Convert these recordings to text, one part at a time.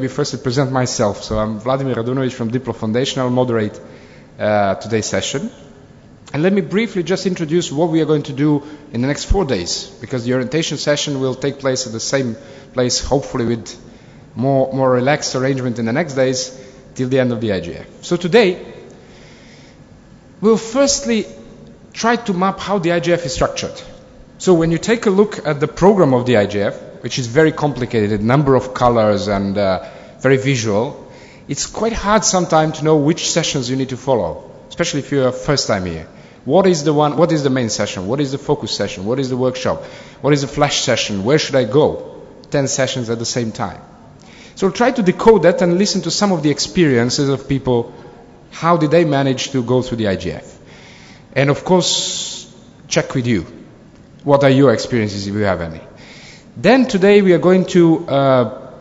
Maybe first to present myself. So I'm Vladimir Radunovic from Diplo Foundation. I'll moderate uh, today's session. And let me briefly just introduce what we are going to do in the next four days, because the orientation session will take place at the same place, hopefully with more, more relaxed arrangement in the next days till the end of the IGF. So today, we'll firstly try to map how the IGF is structured. So when you take a look at the program of the IGF, which is very complicated, number of colors and uh, very visual, it's quite hard sometimes to know which sessions you need to follow, especially if you're first time here. What is the one, what is the main session? What is the focus session? What is the workshop? What is the flash session? Where should I go? 10 sessions at the same time. So try to decode that and listen to some of the experiences of people. How did they manage to go through the IGF? And of course, check with you. What are your experiences if you have any? Then today we are going to uh,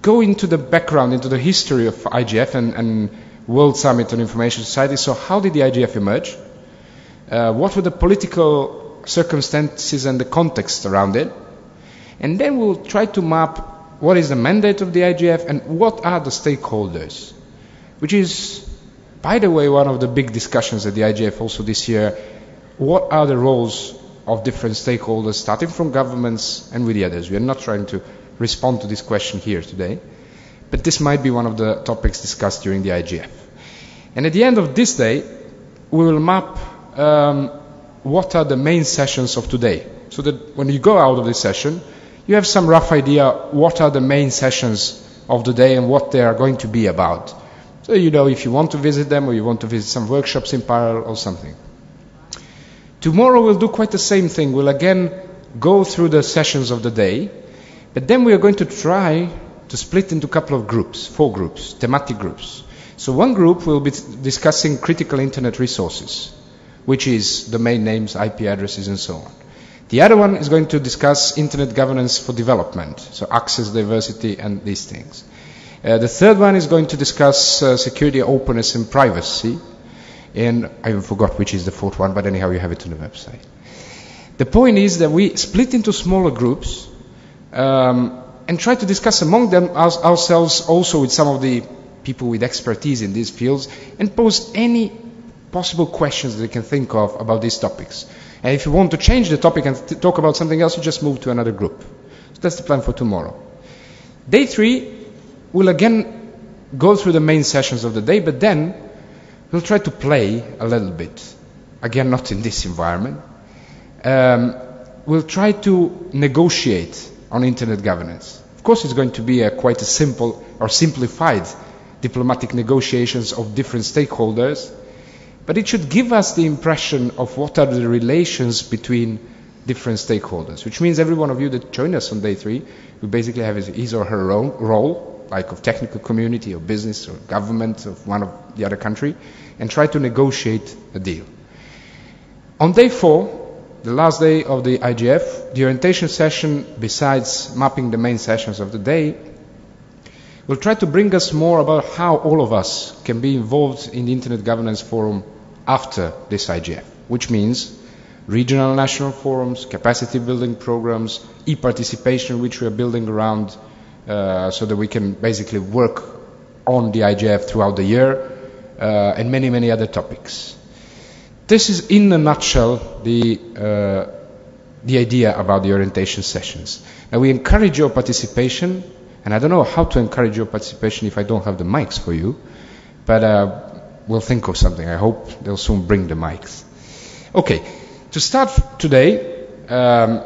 go into the background, into the history of IGF and, and, World Summit on Information Society. So how did the IGF emerge? Uh, what were the political circumstances and the context around it? And then we'll try to map what is the mandate of the IGF and what are the stakeholders, which is, by the way, one of the big discussions at the IGF also this year. What are the roles of different stakeholders, starting from governments and with the others. We are not trying to respond to this question here today, but this might be one of the topics discussed during the IGF. And at the end of this day, we will map um, what are the main sessions of today, so that when you go out of this session, you have some rough idea what are the main sessions of the day and what they are going to be about. So you know if you want to visit them or you want to visit some workshops in parallel or something. Tomorrow we'll do quite the same thing. We'll again go through the sessions of the day, but then we are going to try to split into a couple of groups, four groups, thematic groups. So one group will be discussing critical internet resources, which is domain names, IP addresses, and so on. The other one is going to discuss internet governance for development, so access, diversity, and these things. Uh, the third one is going to discuss uh, security, openness, and privacy. And I forgot which is the fourth one, but anyhow, you have it on the website. The point is that we split into smaller groups um, and try to discuss among them ourselves also with some of the people with expertise in these fields and pose any possible questions that you can think of about these topics. And if you want to change the topic and t- talk about something else, you just move to another group. So that's the plan for tomorrow. Day three, we'll again go through the main sessions of the day, but then We'll try to play a little bit. Again, not in this environment. Um, we'll try to negotiate on internet governance. Of course, it's going to be a quite a simple or simplified diplomatic negotiations of different stakeholders, but it should give us the impression of what are the relations between different stakeholders, which means every one of you that join us on day three will basically have his or her own role like of technical community or business or government of one of the other country, and try to negotiate a deal. On day four, the last day of the IGF, the orientation session, besides mapping the main sessions of the day, will try to bring us more about how all of us can be involved in the Internet Governance Forum after this IGF, which means regional and national forums, capacity building programs, e-participation, which we are building around uh, so that we can basically work on the IGF throughout the year uh, and many, many other topics. This is, in a nutshell, the, uh, the idea about the orientation sessions. Now, we encourage your participation, and I don't know how to encourage your participation if I don't have the mics for you, but uh, we'll think of something. I hope they'll soon bring the mics. Okay, to start today, um,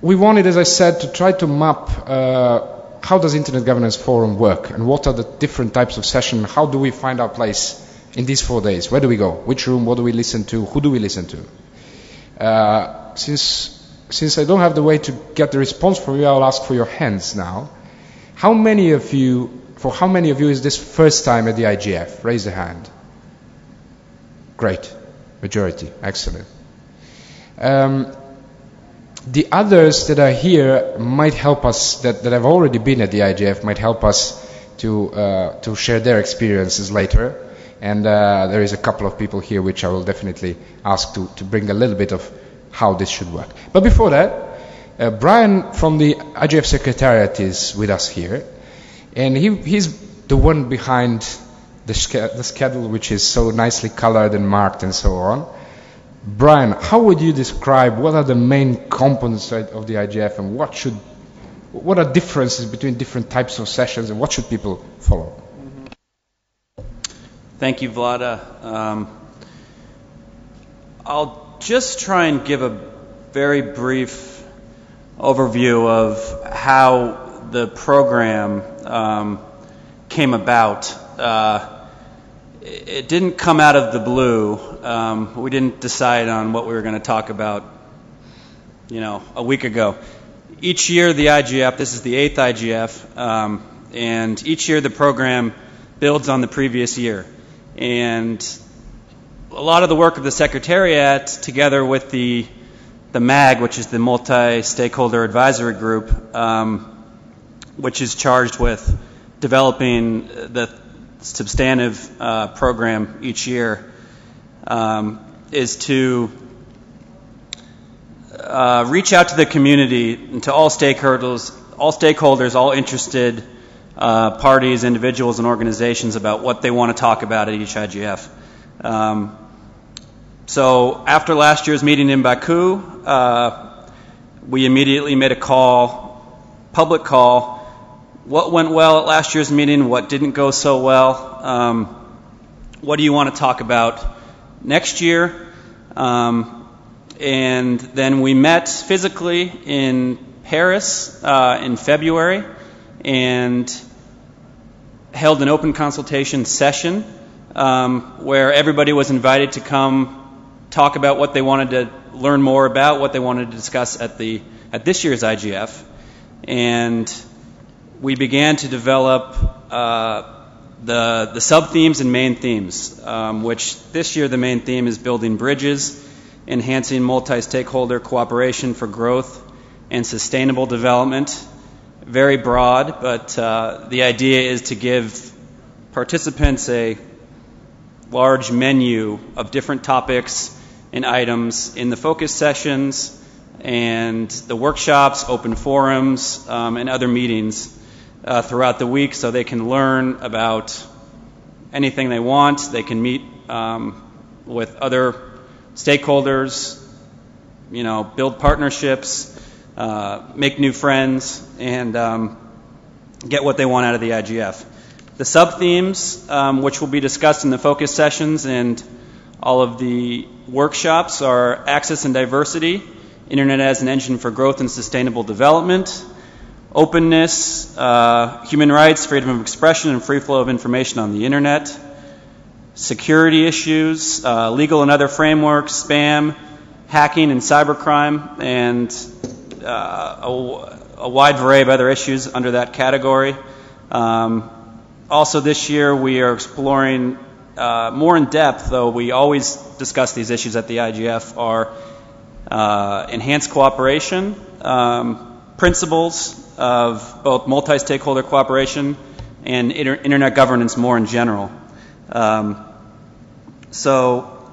we wanted, as I said, to try to map uh, how does Internet Governance Forum work and what are the different types of session? How do we find our place in these four days? Where do we go? Which room? What do we listen to? Who do we listen to? Uh, since since I don't have the way to get the response from you, I'll ask for your hands now. How many of you, for how many of you is this first time at the IGF? Raise a hand. Great. Majority. Excellent. Um, the others that are here might help us, that, that have already been at the IGF, might help us to, uh, to share their experiences later. And uh, there is a couple of people here which I will definitely ask to, to bring a little bit of how this should work. But before that, uh, Brian from the IGF Secretariat is with us here. And he, he's the one behind the, the schedule, which is so nicely colored and marked and so on. Brian, how would you describe what are the main components of the IGF and what should, what are differences between different types of sessions and what should people follow? Thank you, Vlada. Um, I'll just try and give a very brief overview of how the program um, came about. Uh, it didn't come out of the blue. Um, we didn't decide on what we were going to talk about, you know, a week ago. Each year, the IGF, this is the eighth IGF, um, and each year the program builds on the previous year. And a lot of the work of the Secretariat, together with the the MAG, which is the Multi-Stakeholder Advisory Group, um, which is charged with developing the substantive uh, program each year, um, is to uh, reach out to the community and to all stakeholders, all stakeholders, all interested uh, parties, individuals, and organizations about what they want to talk about at each IGF. Um, so after last year's meeting in Baku, uh, we immediately made a call, public call. What went well at last year's meeting? What didn't go so well? Um, what do you want to talk about next year? Um, and then we met physically in Paris uh, in February and held an open consultation session um, where everybody was invited to come talk about what they wanted to learn more about, what they wanted to discuss at the at this year's IGF, and we began to develop uh, the the sub themes and main themes. Um, which this year the main theme is building bridges, enhancing multi-stakeholder cooperation for growth and sustainable development. Very broad, but uh, the idea is to give participants a large menu of different topics and items in the focus sessions and the workshops, open forums, um, and other meetings uh, throughout the week so they can learn about anything they want. They can meet um, with other stakeholders, you know, build partnerships, uh, make new friends, and um, get what they want out of the IGF. The sub themes, um, which will be discussed in the focus sessions and all of the workshops are access and diversity, internet as an engine for growth and sustainable development, openness, uh, human rights, freedom of expression, and free flow of information on the internet, security issues, uh, legal and other frameworks, spam, hacking and cybercrime, and uh, a, a, wide variety of other issues under that category. Um, also, this year we are exploring uh, more in depth, though we always discuss these issues at the IGF, are uh, enhanced cooperation, um, principles of both multi stakeholder cooperation and inter- internet governance more in general. Um, so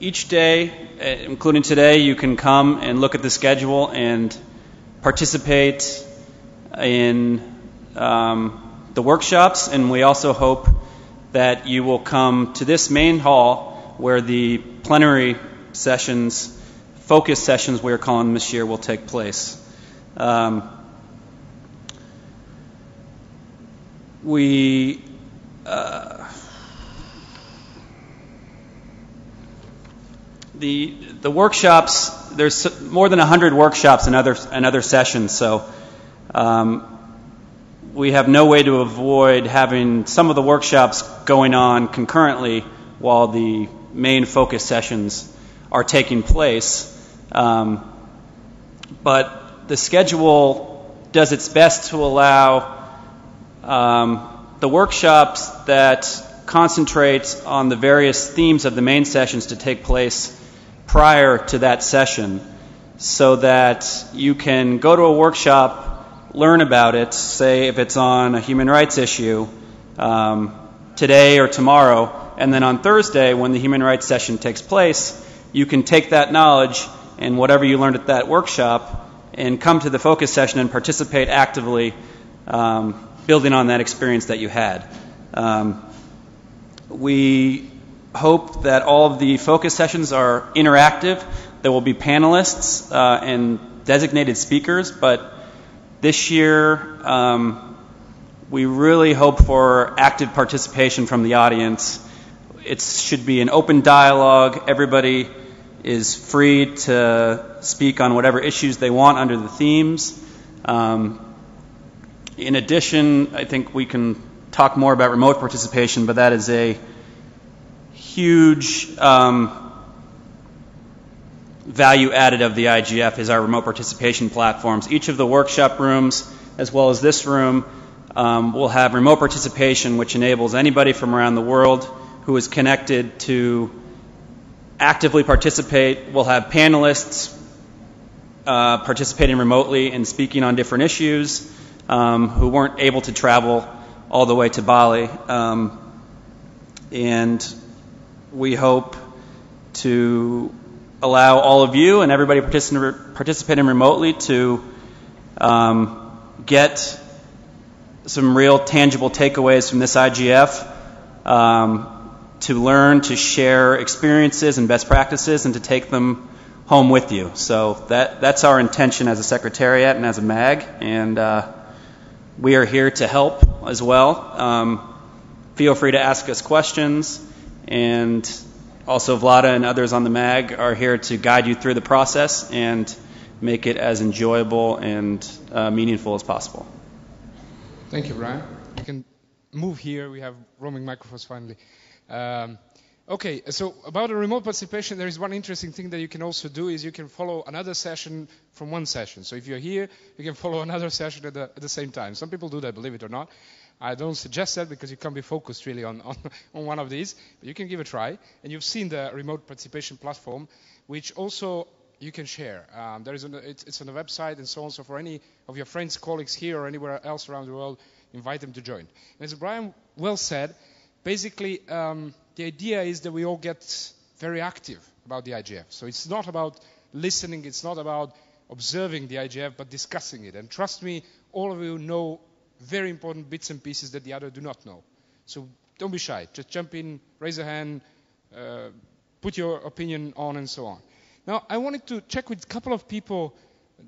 each day, uh, including today, you can come and look at the schedule and participate in um, the workshops, and we also hope that you will come to this main hall where the plenary sessions, focus sessions we are calling them this year, will take place. Um, we uh, the the workshops there's more than 100 workshops and other and other sessions so um, we have no way to avoid having some of the workshops going on concurrently while the main focus sessions are taking place. Um, but the schedule does its best to allow um, the workshops that concentrate on the various themes of the main sessions to take place prior to that session so that you can go to a workshop learn about it, say if it's on a human rights issue, um, today or tomorrow, and then on Thursday, when the human rights session takes place, you can take that knowledge and whatever you learned at that workshop and come to the focus session and participate actively um, building on that experience that you had. Um, we hope that all of the focus sessions are interactive. There will be panelists uh, and designated speakers, but this year um, we really hope for active participation from the audience. It should be an open dialogue. Everybody is free to speak on whatever issues they want under the themes. Um, in addition, I think we can talk more about remote participation, but that is a huge um, value added of the IGF is our remote participation platforms. Each of the workshop rooms, as well as this room, um, will have remote participation, which enables anybody from around the world who is connected to actively participate. We'll have panelists uh, participating remotely and speaking on different issues um, who weren't able to travel all the way to Bali. Um, and we hope to allow all of you and everybody participating remotely to um, get some real tangible takeaways from this IGF, um, to learn, to share experiences and best practices, and to take them home with you. So that, that's our intention as a secretariat and as a MAG, and uh, we are here to help as well. Um, feel free to ask us questions, and also, Vlada and others on the MAG are here to guide you through the process and make it as enjoyable and uh, meaningful as possible. Thank you, Brian. You can move here. We have roaming microphones finally. Um, okay, so about the remote participation, there is one interesting thing that you can also do is you can follow another session from one session. So if you're here, you can follow another session at the, at the same time. Some people do that, believe it or not. I don't suggest that because you can't be focused really on, on, on one of these, but you can give a try. And you've seen the remote participation platform, which also you can share. Um, there is an, it's, it's, on the website and so on. So for any of your friends, colleagues here or anywhere else around the world, invite them to join. And as Brian well said, basically um, the idea is that we all get very active about the IGF. So it's not about listening, it's not about observing the IGF, but discussing it. And trust me, all of you know very important bits and pieces that the other do not know. So don't be shy. Just jump in, raise a hand, uh, put your opinion on, and so on. Now, I wanted to check with a couple of people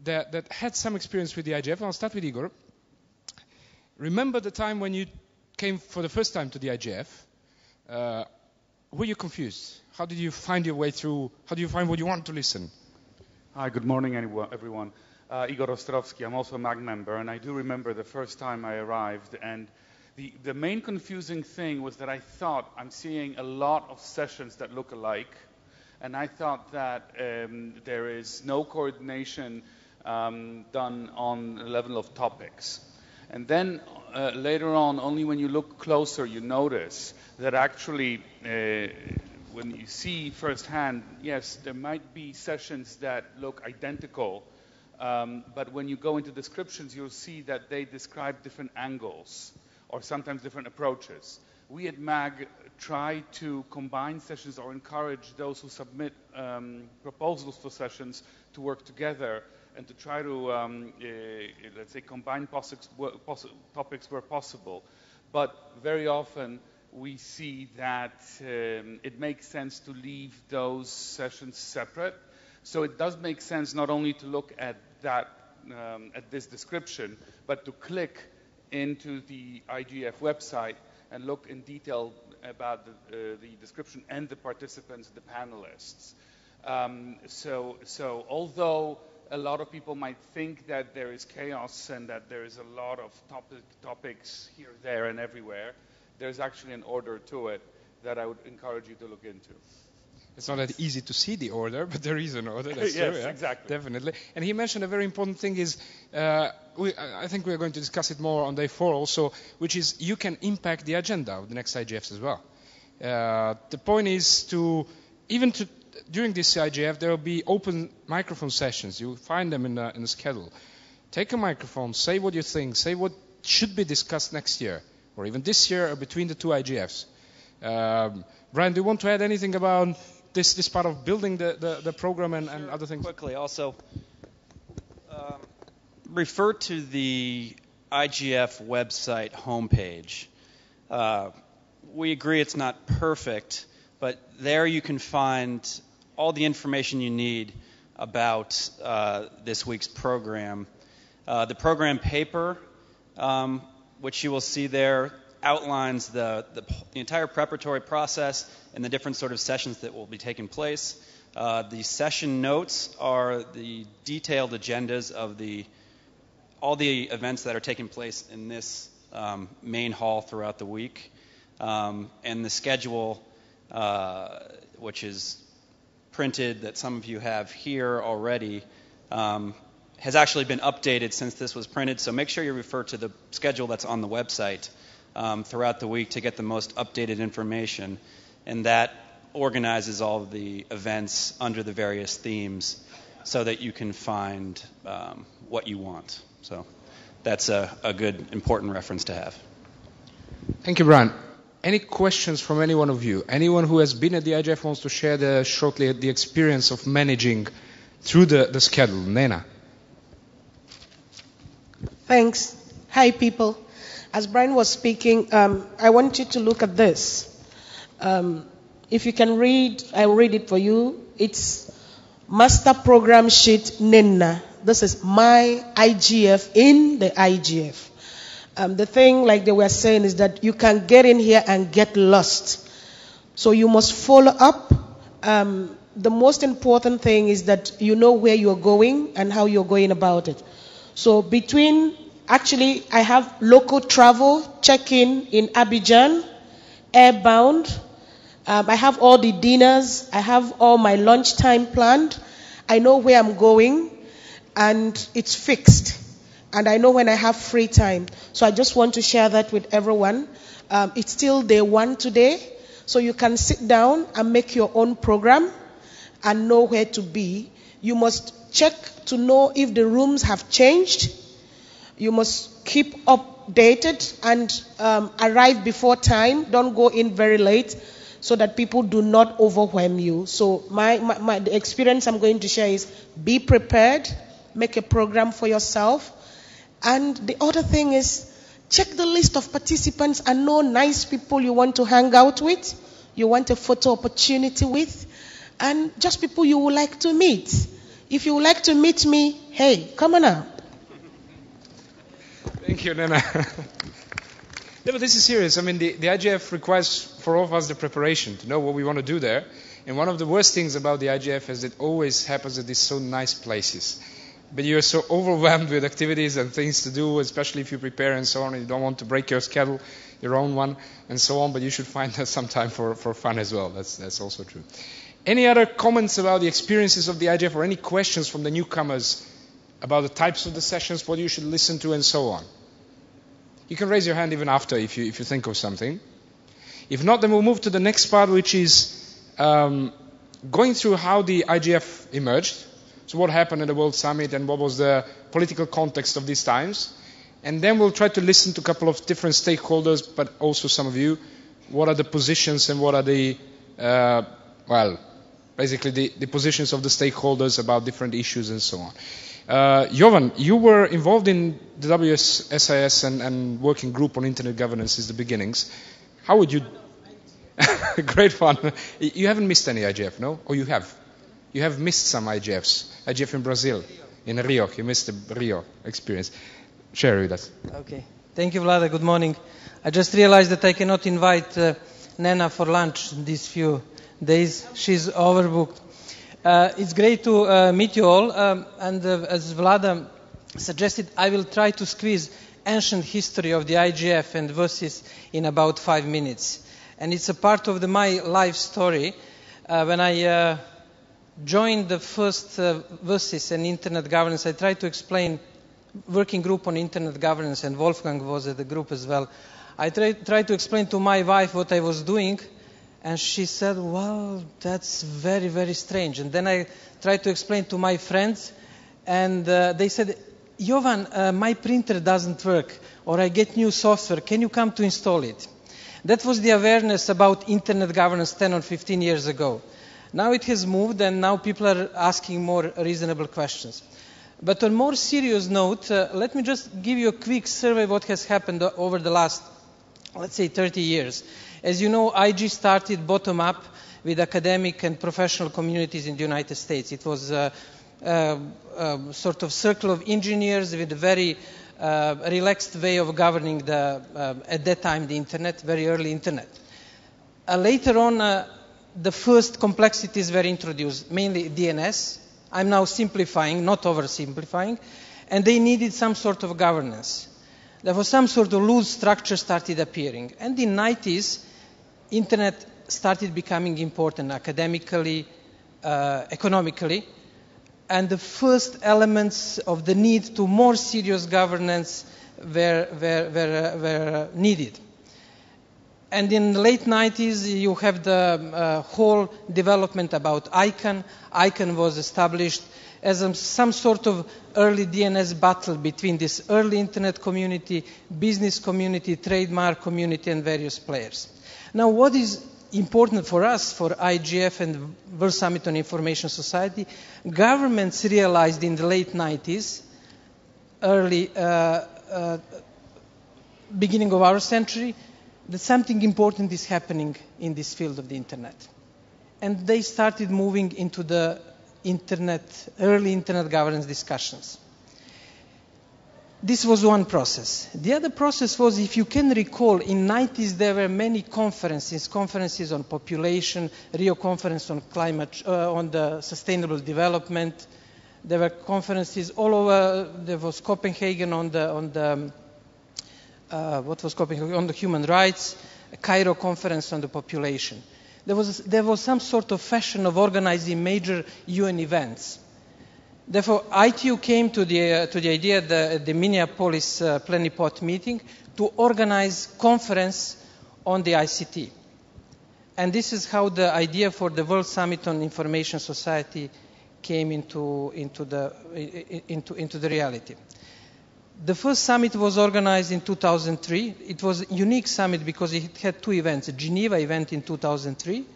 that, that had some experience with the IGF. I'll start with Igor. Remember the time when you came for the first time to the IGF? Uh, were you confused? How did you find your way through? How do you find what you want to listen? Hi, good morning, everyone uh, Igor Ostrovsky. I'm also a MAG member, and I do remember the first time I arrived. And the, the main confusing thing was that I thought I'm seeing a lot of sessions that look alike, and I thought that um, there is no coordination um, done on the level of topics. And then uh, later on, only when you look closer, you notice that actually, uh, when you see firsthand, yes, there might be sessions that look identical, um, but when you go into descriptions, you'll see that they describe different angles or sometimes different approaches. We at MAG try to combine sessions or encourage those who submit um, proposals for sessions to work together and to try to, um, uh, let's say, combine topics where possible. But very often we see that um, it makes sense to leave those sessions separate. So it does make sense not only to look at that um, at this description, but to click into the IGF website and look in detail about the, uh, the description and the participants, the panelists. Um, so, so although a lot of people might think that there is chaos and that there is a lot of topic, topics here, there, and everywhere, there's actually an order to it that I would encourage you to look into. It's not that easy to see the order, but there is an order. That's yes, true, yeah? exactly. Definitely. And he mentioned a very important thing is, uh, we, I think we are going to discuss it more on day four also, which is you can impact the agenda of the next IGFs as well. Uh, the point is to, even to, during this IGF, there will be open microphone sessions. You'll find them in the, in the schedule. Take a microphone, say what you think, say what should be discussed next year, or even this year, or between the two IGFs. Um, Brian, do you want to add anything about this, this part of building the, the, the program and, and other things? Quickly, also, um, refer to the IGF website homepage. Uh, we agree it's not perfect, but there you can find all the information you need about uh, this week's program. Uh, the program paper, um, which you will see there, outlines the, the, the, entire preparatory process and the different sort of sessions that will be taking place. Uh, the session notes are the detailed agendas of the all the events that are taking place in this um, main hall throughout the week, um, and the schedule, uh, which is printed that some of you have here already, um, has actually been updated since this was printed. So make sure you refer to the schedule that's on the website um, throughout the week to get the most updated information, and that organizes all of the events under the various themes so that you can find um, what you want. So that's a, a good, important reference to have. Thank you, Brian. Any questions from any one of you? Anyone who has been at the IGF wants to share the, shortly the experience of managing through the, the schedule? Nena. Thanks. Hi, people. As Brian was speaking, um, I want you to look at this. Um, if you can read, I'll read it for you. It's Master Program Sheet NINA. This is my IGF in the IGF. Um, the thing, like they were saying, is that you can get in here and get lost. So you must follow up. Um, the most important thing is that you know where you're going and how you're going about it. So between, actually, I have local travel check-in in Abidjan, airbound. Um, I have all the dinners. I have all my lunchtime planned. I know where I'm going, and it's fixed and I know when I have free time. So I just want to share that with everyone. Um, it's still day one today, so you can sit down and make your own program and know where to be. You must check to know if the rooms have changed. You must keep updated and um, arrive before time. Don't go in very late so that people do not overwhelm you. So my, my, my the experience I'm going to share is be prepared, make a program for yourself and the other thing is, check the list of participants and know nice people you want to hang out with, you want a photo opportunity with, and just people you would like to meet. If you would like to meet me, hey, come on up. Thank you, Nana. Yeah, but this is serious. I mean, the, the IGF requires for all of us the preparation to know what we want to do there. And one of the worst things about the IGF is it always happens at these so nice places but you're so overwhelmed with activities and things to do, especially if you prepare and so on, and you don't want to break your schedule, your own one, and so on, but you should find some time for, for fun as well. That's, that's also true. Any other comments about the experiences of the IGF or any questions from the newcomers about the types of the sessions, what you should listen to, and so on? You can raise your hand even after if you, if you think of something. If not, then we'll move to the next part, which is um, going through how the IGF emerged so what happened at the World Summit and what was the political context of these times? And then we'll try to listen to a couple of different stakeholders, but also some of you. What are the positions and what are the, uh, well, basically the, the, positions of the stakeholders about different issues and so on. Uh, Jovan, you were involved in the WSIS and, and, working group on internet governance since the beginnings. How would you? Great fun. You haven't missed any IGF, no? Or you have? You have missed some IGFs. IGF in Brazil, in Rio. You missed the Rio experience. Share with us. Okay. Thank you, Vlada. Good morning. I just realized that I cannot invite uh, Nena for lunch these few days. She's overbooked. Uh, it's great to uh, meet you all. Um, and uh, as Vlada suggested, I will try to squeeze ancient history of the IGF and WSIS in about five minutes. And it's a part of the, my life story. Uh, when I uh, joined the first uh, WSIS and internet governance, I tried to explain working group on internet governance, and Wolfgang was at the group as well. I tried, tried to explain to my wife what I was doing, and she said, "Well, that's very, very strange." And then I tried to explain to my friends, and uh, they said, "Jovan, uh, my printer doesn't work, or I get new software. Can you come to install it?" That was the awareness about internet governance 10 or 15 years ago. Now it has moved, and now people are asking more reasonable questions. But on more serious note, uh, let me just give you a quick survey of what has happened over the last, let's say, 30 years. As you know, IG started bottom up with academic and professional communities in the United States. It was a, a, a sort of circle of engineers with a very uh, relaxed way of governing the, uh, at that time, the internet, very early internet. Uh, later on, uh, the first complexities were introduced, mainly DNS. I'm now simplifying, not oversimplifying, and they needed some sort of governance. Therefore, some sort of loose structure started appearing. And in the 90s, internet started becoming important academically, uh, economically, and the first elements of the need to more serious governance were, were, were, were needed. And in the late 90s, you have the uh, whole development about ICANN. ICANN was established as a, some sort of early DNS battle between this early internet community, business community, trademark community, and various players. Now, what is important for us, for IGF and World Summit on Information Society, governments realized in the late 90s, early uh, uh, beginning of our century, that something important is happening in this field of the internet. And they started moving into the internet, early internet governance discussions. This was one process. The other process was, if you can recall, in 90s there were many conferences, conferences on population, Rio conference on climate, uh, on the sustainable development. There were conferences all over. There was Copenhagen on the on the uh, what was Copenhagen on the human rights, Cairo conference on the population. There was there was some sort of fashion of organizing major UN events. Therefore, ITU came to the, uh, to the idea at the, the Minneapolis uh, Plenipot meeting to organize conference on the ICT. And this is how the idea for the World Summit on Information Society came into, into, the, into, into the reality. The first summit was organized in 2003. It was a unique summit because it had two events, a Geneva event in 2003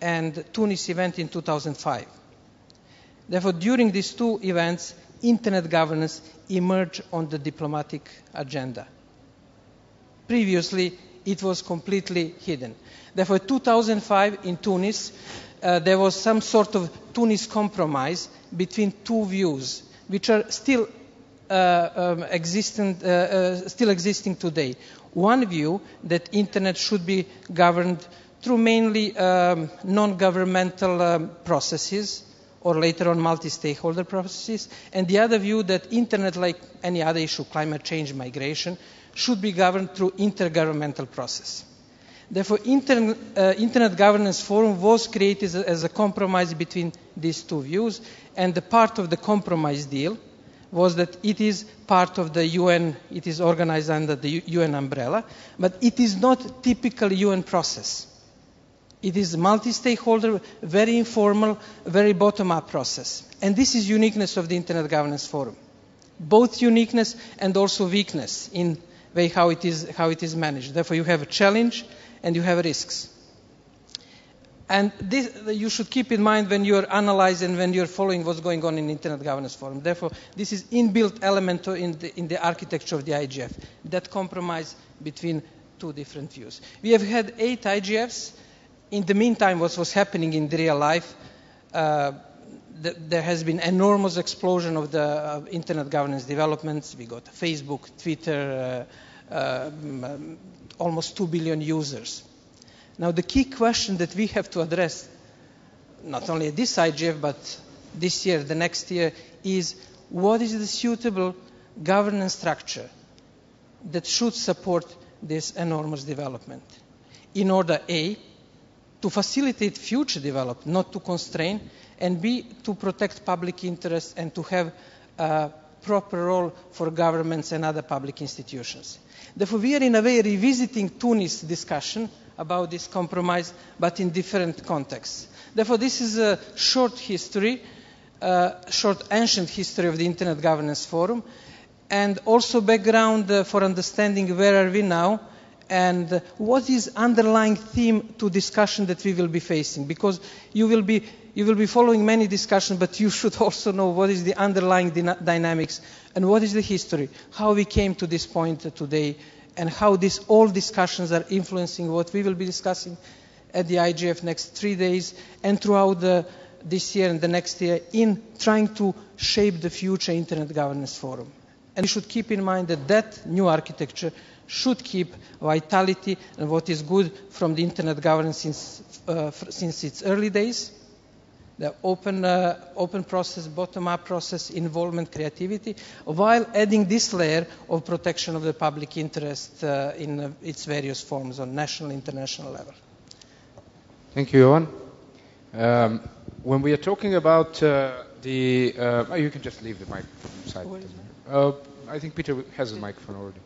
and Tunis event in 2005. Therefore, during these two events, internet governance emerged on the diplomatic agenda. Previously, it was completely hidden. Therefore, 2005 in Tunis, uh, there was some sort of Tunis compromise between two views, which are still um, existent, uh, uh still existing today. One view that internet should be governed through mainly um, non-governmental um, processes, or later on multi-stakeholder processes, and the other view that internet, like any other issue, climate change, migration, should be governed through intergovernmental process. Therefore, uh, Internet Governance Forum was created as a, as a compromise between these two views, and the part of the compromise deal was that it is part of the UN, it is organized under the UN umbrella, but it is not typical UN process. It is a multi-stakeholder, very informal, very bottom-up process. And this is uniqueness of the Internet Governance Forum. Both uniqueness and also weakness in way how it is, how it is managed. Therefore, you have a challenge and you have risks. And this, you should keep in mind when you're analyzing, when you're following what's going on in Internet Governance Forum. Therefore, this is inbuilt element in the, in the architecture of the IGF, that compromise between two different views. We have had eight IGFs in the meantime, what was happening in real life, uh, th- there has been enormous explosion of the uh, internet governance developments. We got Facebook, Twitter, uh, um, almost 2 billion users. Now, the key question that we have to address, not only this IGF, but this year, the next year, is what is the suitable governance structure that should support this enormous development in order, A, to facilitate future development, not to constrain, and B, to protect public interest and to have a proper role for governments and other public institutions. Therefore, we are in a way revisiting Tunis discussion about this compromise, but in different contexts. Therefore, this is a short history, uh, short ancient history of the Internet Governance Forum, and also background uh, for understanding where are we now and what is the underlying theme to discussion that we will be facing because you will be you will be following many discussions, but you should also know what is the underlying dyna- dynamics and what is the history, how we came to this point today, and how these all discussions are influencing what we will be discussing at the IGF next three days and throughout the, this year and the next year in trying to shape the future Internet Governance Forum. And we should keep in mind that that new architecture should keep vitality and what is good from the Internet governance since, uh, since its early days the open, uh, open process, bottom-up process, involvement, creativity, while adding this layer of protection of the public interest uh, in uh, its various forms on national, and international level. Thank you, Jovan. Um, when we are talking about uh, the, uh, oh, you can just leave the microphone side. Uh, I think Peter has a microphone already.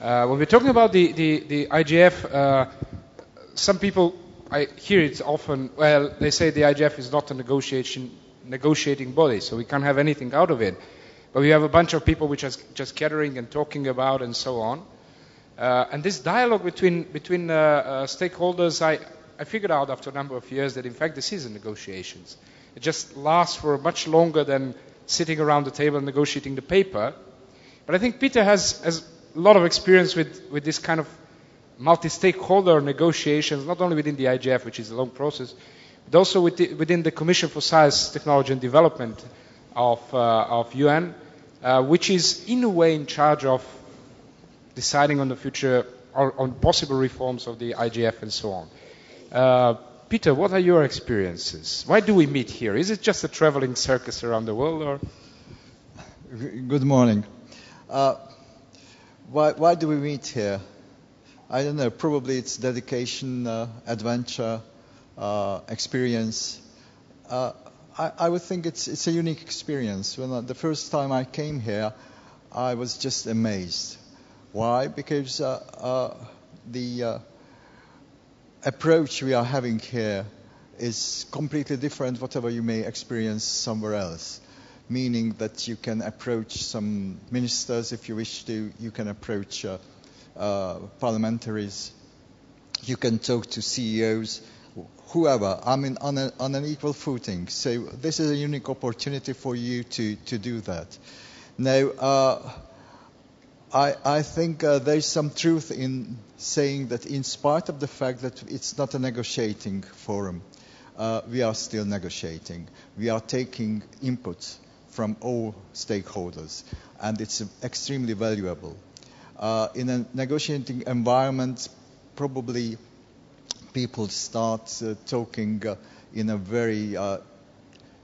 Uh, when we're talking about the, the, the IGF, uh, some people, I hear it often, well, they say the IGF is not a negotiation, negotiating body, so we can't have anything out of it. But we have a bunch of people which are just gathering and talking about and so on. Uh, and this dialogue between, between uh, uh, stakeholders, I, I figured out after a number of years that in fact this is a negotiations. It just lasts for much longer than sitting around the table and negotiating the paper. But I think Peter has, has a lot of experience with, with this kind of multi-stakeholder negotiations, not only within the IGF, which is a long process, but also within the Commission for Science, Technology and Development of, uh, of UN, uh, which is in a way in charge of deciding on the future, or on possible reforms of the IGF and so on. Uh, Peter, what are your experiences? Why do we meet here? Is it just a traveling circus around the world, or? Good morning. Uh, why, why, do we meet here? I don't know. Probably it's dedication, uh, adventure, uh, experience. Uh, I, I, would think it's, it's a unique experience. When uh, the first time I came here, I was just amazed. Why? Because uh, the approach we are having here is completely different whatever you may experience somewhere else meaning that you can approach some ministers if you wish to, you can approach uh, parliamentaries, you can talk to CEOs, whoever. I mean, on, a, on, an equal footing. So this is a unique opportunity for you to, to do that. Now, uh, I, I, think uh, there is some truth in saying that in spite of the fact that it's not a negotiating forum, uh, we are still negotiating. We are taking inputs from all stakeholders, and it's extremely valuable. Uh, in a negotiating environment, probably people start uh, talking uh, in a very uh,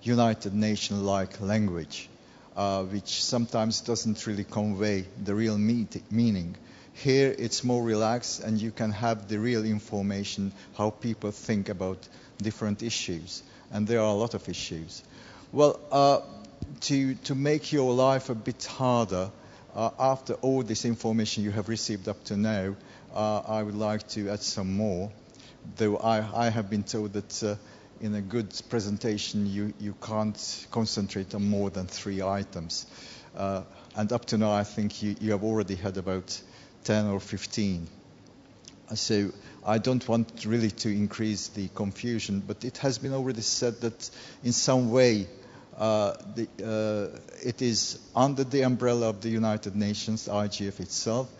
United Nation-like language, uh, which sometimes doesn't really convey the real meaning. Here it's more relaxed and you can have the real information how people think about different issues. And there are a lot of issues. Well, uh, to, to make your life a bit harder, uh, after all this information you have received up to now, uh, I would like to add some more. Though I, I have been told that uh, in a good presentation you, you can't concentrate on more than three items. Uh, and up to now, I think you, you have already had about 10 or 15. So I don't want really to increase the confusion, but it has been already said that in some way the, uh, it is under the umbrella of the United Nations, IGF itself,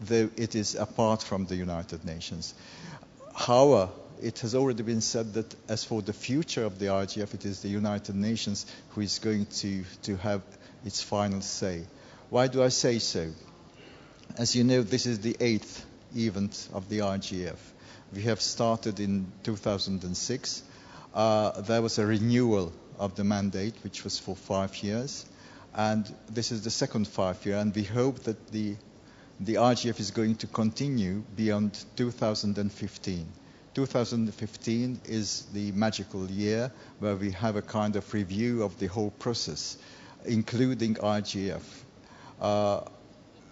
though it is apart from the United Nations. However, it has already been said that as for the future of the IGF, it is the United Nations who is going to, to have its final say. Why do I say so? As you know, this is the eighth event of the IGF. We have started in 2006. Uh, there was a renewal of the mandate, which was for five years. And this is the second five year, and we hope that the, the IGF is going to continue beyond 2015. 2015 is the magical year where we have a kind of review of the whole process, including IGF. Uh,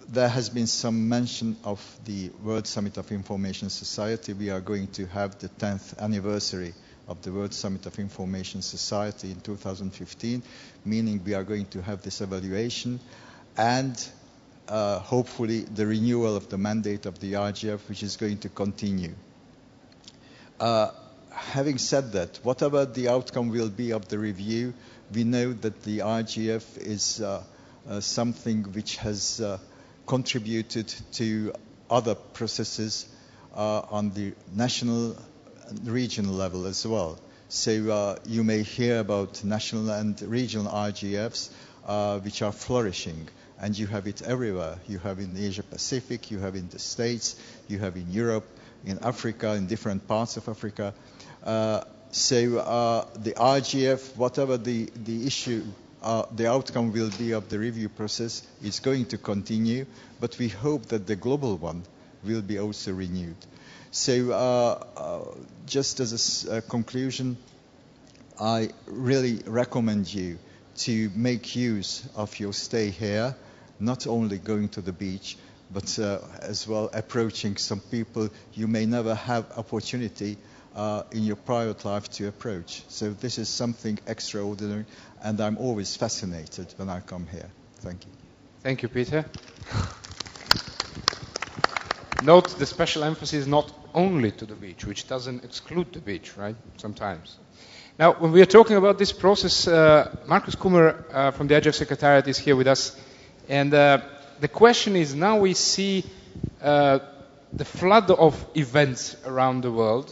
there has been some mention of the World Summit of Information Society. We are going to have the 10th anniversary of the World Summit of Information Society in 2015, meaning we are going to have this evaluation and uh, hopefully the renewal of the mandate of the IGF, which is going to continue. Uh, having said that, whatever the outcome will be of the review, we know that the IGF is uh, uh, something which has uh, contributed to other processes uh, on the national regional level as well. So uh, you may hear about national and regional IGFs uh, which are flourishing. And you have it everywhere. You have in Asia Pacific, you have in the States, you have in Europe, in Africa, in different parts of Africa. Uh, so uh, the IGF, whatever the, the issue, uh, the outcome will be of the review process, is going to continue, but we hope that the global one will be also renewed. So uh, uh, just as a, conclusion, I really recommend you to make use of your stay here, not only going to the beach, but uh, as well approaching some people you may never have opportunity uh, in your private life to approach. So this is something extraordinary, and I'm always fascinated when I come here. Thank you. Thank you, Peter. Note the special emphasis not only to the beach, which doesn't exclude the beach, right? Sometimes. Now, when we are talking about this process, uh, Markus Kummer uh, from the IGF Secretariat is here with us. And uh, the question is now we see uh, the flood of events around the world.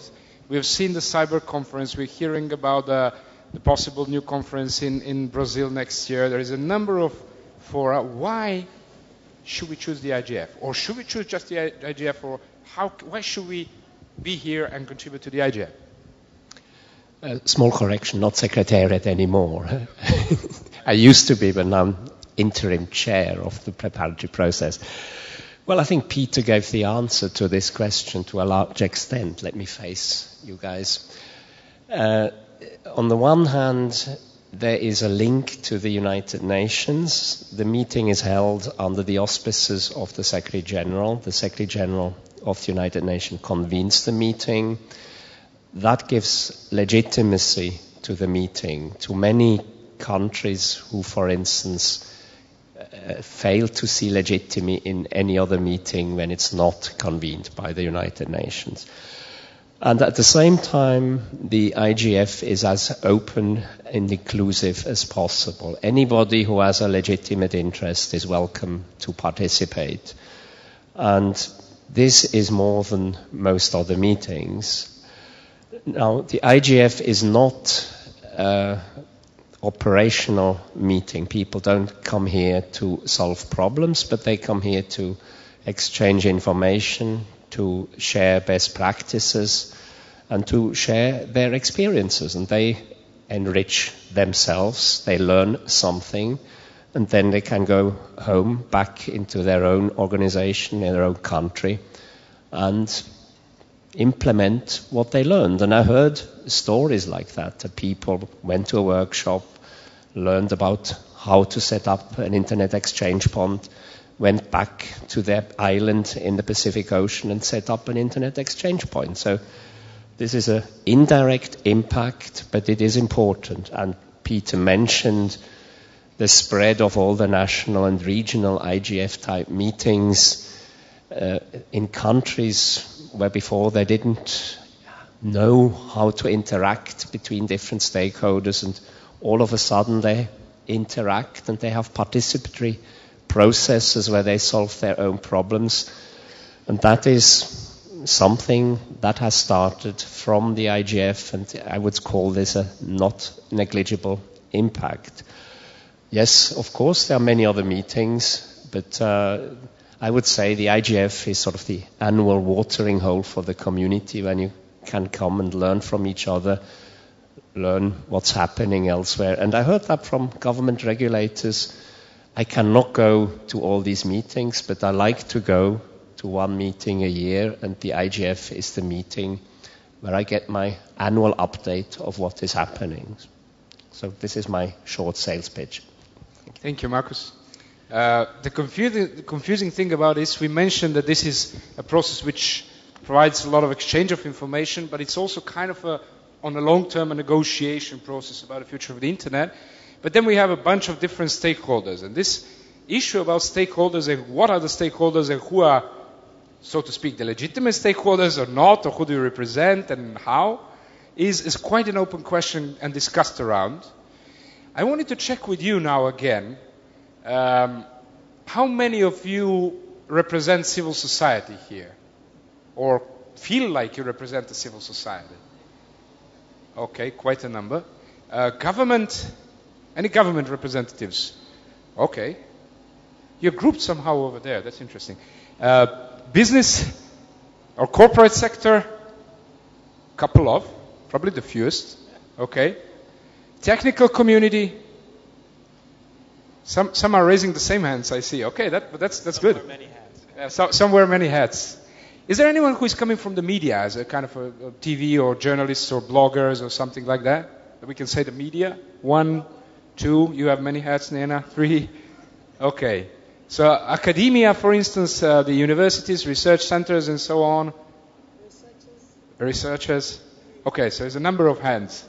We have seen the cyber conference. We're hearing about the possible new conference in, in Brazil next year. There is a number of fora. Why should we choose the IGF? Or should we choose just the IGF? Or how, why should we be here and contribute to the IGF? A small correction, not secretariat anymore. I used to be, but now I'm interim chair of the preparatory process. Well, I think Peter gave the answer to this question to a large extent. Let me face you guys. Uh, on the one hand, there is a link to the United Nations. The meeting is held under the auspices of the Secretary General. The Secretary General of the United Nations convenes the meeting. That gives legitimacy to the meeting, to many countries who, for instance, uh, fail to see legitimacy in any other meeting when it's not convened by the United Nations. And at the same time, the IGF is as open and inclusive as possible. Anybody who has a legitimate interest is welcome to participate. And this is more than most other meetings. Now, the IGF is not uh, operational meeting. People don't come here to solve problems, but they come here to exchange information, to share best practices, and to share their experiences. And they enrich themselves, they learn something, and then they can go home back into their own organization, in their own country, and implement what they learned. And I heard stories like that, that people went to a workshop, learned about how to set up an internet exchange point, went back to their island in the Pacific Ocean and set up an internet exchange point. So this is an indirect impact, but it is important. And Peter mentioned the spread of all the national and regional IGF type meetings uh, in countries where before they didn't know how to interact between different stakeholders and all of a sudden they interact and they have participatory processes where they solve their own problems. And that is something that has started from the IGF, and I would call this a not negligible impact. Yes, of course, there are many other meetings, but uh, I would say the IGF is sort of the annual watering hole for the community when you can come and learn from each other, learn what's happening elsewhere. And I heard that from government regulators. I cannot go to all these meetings, but I like to go to one meeting a year, and the IGF is the meeting where I get my annual update of what is happening. So this is my short sales pitch. Thank you, Markus. Uh, the, confusing, the confusing thing about this, we mentioned that this is a process which provides a lot of exchange of information, but it's also kind of a, on a long-term a negotiation process about the future of the internet. But then we have a bunch of different stakeholders, and this issue about stakeholders and what are the stakeholders and who are, so to speak, the legitimate stakeholders or not, or who do you represent and how, is, is quite an open question and discussed around. I wanted to check with you now again um, how many of you represent civil society here or feel like you represent the civil society? Okay, quite a number. Uh, government, any government representatives? Okay. You're grouped somehow over there. That's interesting. Uh, business or corporate sector? Couple of, probably the fewest. Okay. Technical community? Some, some are raising the same hands, I see. Okay, that, but that's, that's good. Many hats. Yeah, so, somewhere many hats. Is there anyone who is coming from the media as a kind of a, a TV or journalists or bloggers or something like that? We can say the media. One, two. You have many hats, Nena. Three. Okay. So academia, for instance, uh, the universities, research centers, and so on. Researchers. Researchers. Okay. So there's a number of hands.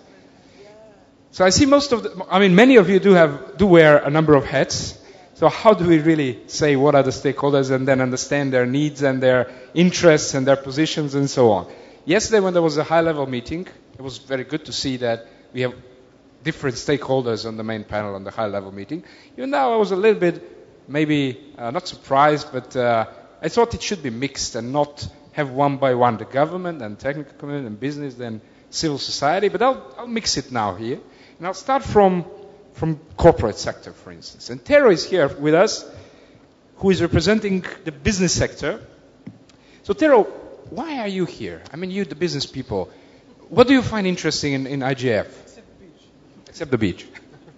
So I see most of the. I mean, many of you do have do wear a number of hats. So how do we really say what are the stakeholders and then understand their needs and their interests and their positions and so on? Yesterday when there was a high level meeting, it was very good to see that we have different stakeholders on the main panel on the high level meeting. Even though I was a little bit maybe uh, not surprised, but uh, I thought it should be mixed and not have one by one the government and technical community and business, then civil society. But I'll, I'll mix it now here. I'll start from from corporate sector, for instance. And Tero is here with us, who is representing the business sector. So Tero, why are you here? I mean, you, the business people, what do you find interesting in, in IGF? Except the beach. Except the beach.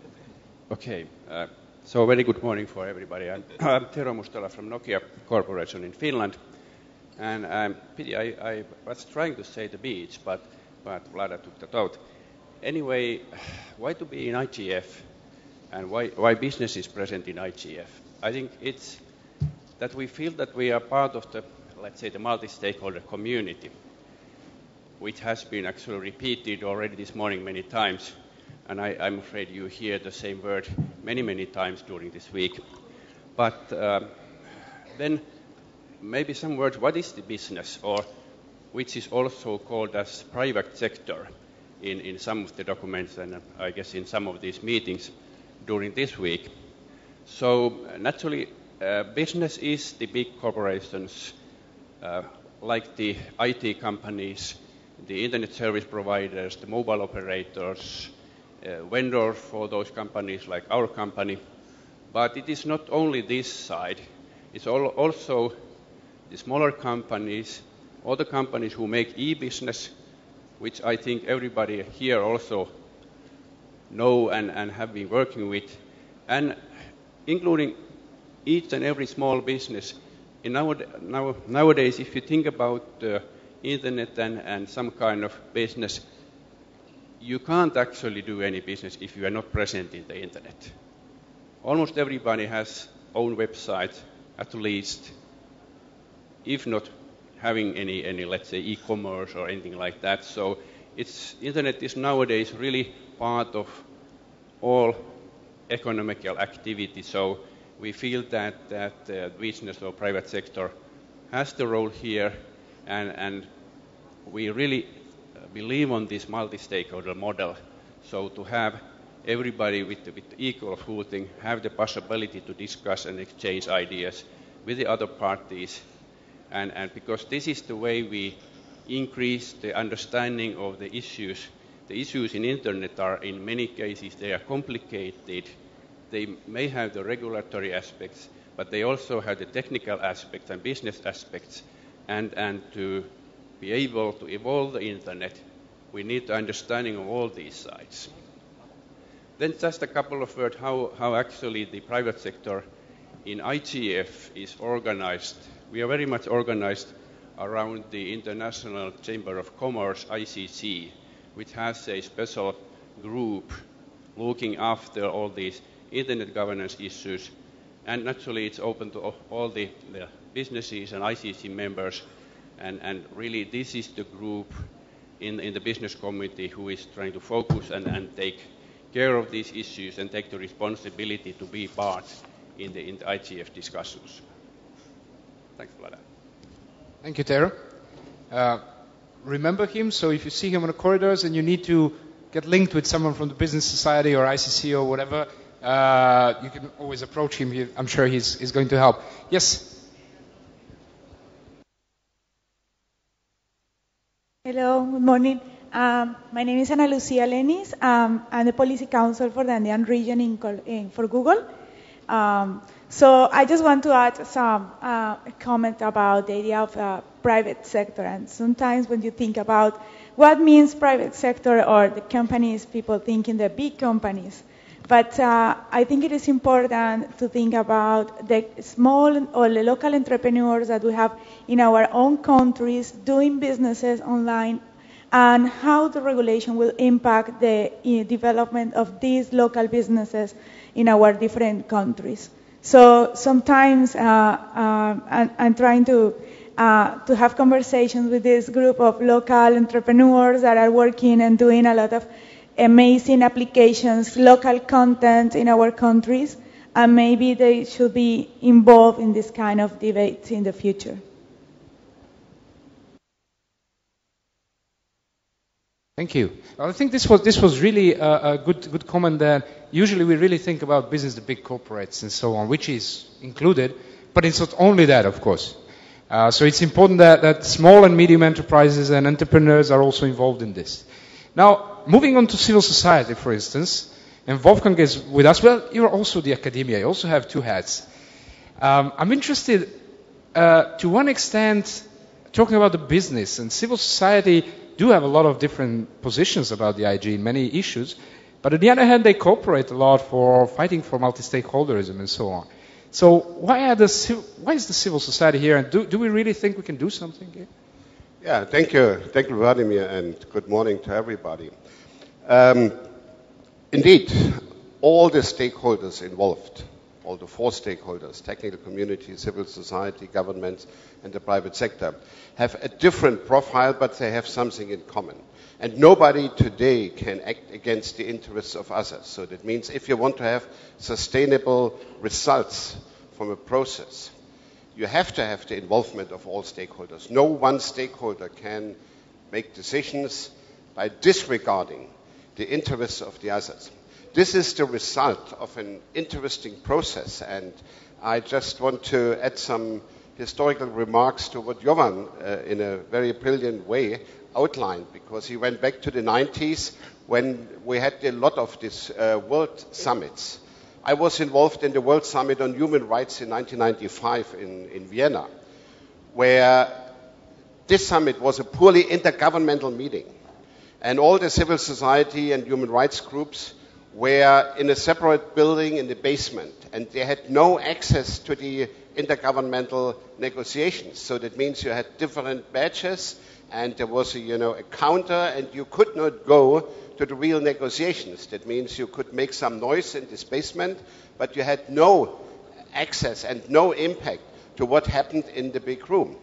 okay. Uh, so very good morning for everybody. I'm, I'm Tero Mustala from Nokia Corporation in Finland. And um, pity, I, I was trying to say the beach, but, but Vlada took that out. Anyway, why to be in IGF? and why, why business is present in IGF. I think it's that we feel that we are part of the, let's say, the multi-stakeholder community, which has been actually repeated already this morning many times, and I, am afraid you hear the same word many, many times during this week. But uh, then maybe some words, what is the business, or which is also called as private sector in, in some of the documents and I guess in some of these meetings during this week. So naturally, uh, business is the big corporations uh, like the IT companies, the internet service providers, the mobile operators, uh, vendors for those companies like our company. But it is not only this side, it's also the smaller companies, other companies who make e-business, which I think everybody here also know and, and have been working with, and including each and every small business. In nowadays, if you think about the internet and, and some kind of business, you can't actually do any business if you are not present in the internet. Almost everybody has own website, at least, if not having any, any let's say, e-commerce or anything like that. So it's internet is nowadays really part of all economical activity. So we feel that that uh, business or private sector has the role here, and, and we really believe on this multi-stakeholder model. So to have everybody with, with equal footing have the possibility to discuss and exchange ideas with the other parties, and, and because this is the way we increase the understanding of the issues the issues in internet are in many cases they are complicated. They may have the regulatory aspects but they also have the technical aspects and business aspects. And and to be able to evolve the internet we need the understanding of all these sides. Then just a couple of words how, how actually the private sector in IGF is organized. We are very much organized around the International Chamber of Commerce, ICC, which has a special group looking after all these internet governance issues. And naturally, it's open to all the, the businesses and ICC members. And, and, really, this is the group in, in the business committee who is trying to focus and, and, take care of these issues and take the responsibility to be part in the, in the IGF discussions. Thanks, Vlada. Thank you, Tero. Uh, remember him. So if you see him on the corridors and you need to get linked with someone from the business society or ICC or whatever, uh, you can always approach him. He, I'm sure he's, he's going to help. Yes. Hello, good morning. Um, my name is Ana Lucia Lenis. Um, I'm the policy counsel for the Andean region in, in, for Google. Um, so I just want to add some uh, comment about the idea of uh, private sector. And sometimes when you think about what means private sector or the companies, people think in the big companies. But uh, I think it is important to think about the small or the local entrepreneurs that we have in our own countries doing businesses online and how the regulation will impact the uh, development of these local businesses in our different countries. So sometimes uh, uh, I'm, trying to uh, to have conversations with this group of local entrepreneurs that are working and doing a lot of amazing applications, local content in our countries, and maybe they should be involved in this kind of debates in the future. Thank you. I think this was this was really a, a, good good comment. That usually we really think about business, the big corporates and so on, which is included, but it's not only that, of course. Uh, so it's important that, that small and medium enterprises and entrepreneurs are also involved in this. Now, moving on to civil society, for instance, and Wolfgang is with us. Well, you're also the academia. You also have two hats. Um, I'm interested, uh, to one extent, talking about the business and civil society do have a lot of different positions about the IG in many issues, but on the other hand, they cooperate a lot for fighting for multi-stakeholderism and so on. So why, the, why is the civil society here, and do, do we really think we can do something here? Yeah, thank you. Thank you, Vladimir, and good morning to everybody. Um, indeed, all the stakeholders involved, all the four stakeholders, technical community, civil society, governments, and the private sector, have a different profile, but they have something in common. And nobody today can act against the interests of others. So that means if you want to have sustainable results from a process, you have to have the involvement of all stakeholders. No one stakeholder can make decisions by disregarding the interests of the others. This is the result of an interesting process, and I just want to add some historical remarks to what Jovan, uh, in a very brilliant way, outlined, because he went back to the 90s when we had a lot of these uh, world summits. I was involved in the World Summit on Human Rights in 1995 in, in Vienna, where this summit was a purely intergovernmental meeting and all the civil society and human rights groups were in a separate building in the basement, and they had no access to the intergovernmental negotiations. So that means you had different badges, and there was a, you know, a counter, and you could not go to the real negotiations. That means you could make some noise in this basement, but you had no access and no impact to what happened in the big room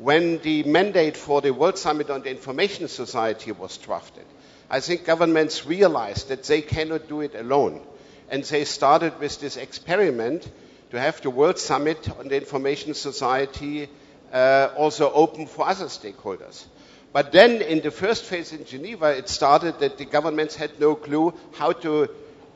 when the mandate for the World Summit on the Information Society was drafted, I think governments realized that they cannot do it alone. And they started with this experiment to have the World Summit on the Information Society uh, also open for other stakeholders. But then in the first phase in Geneva, it started that the governments had no clue how to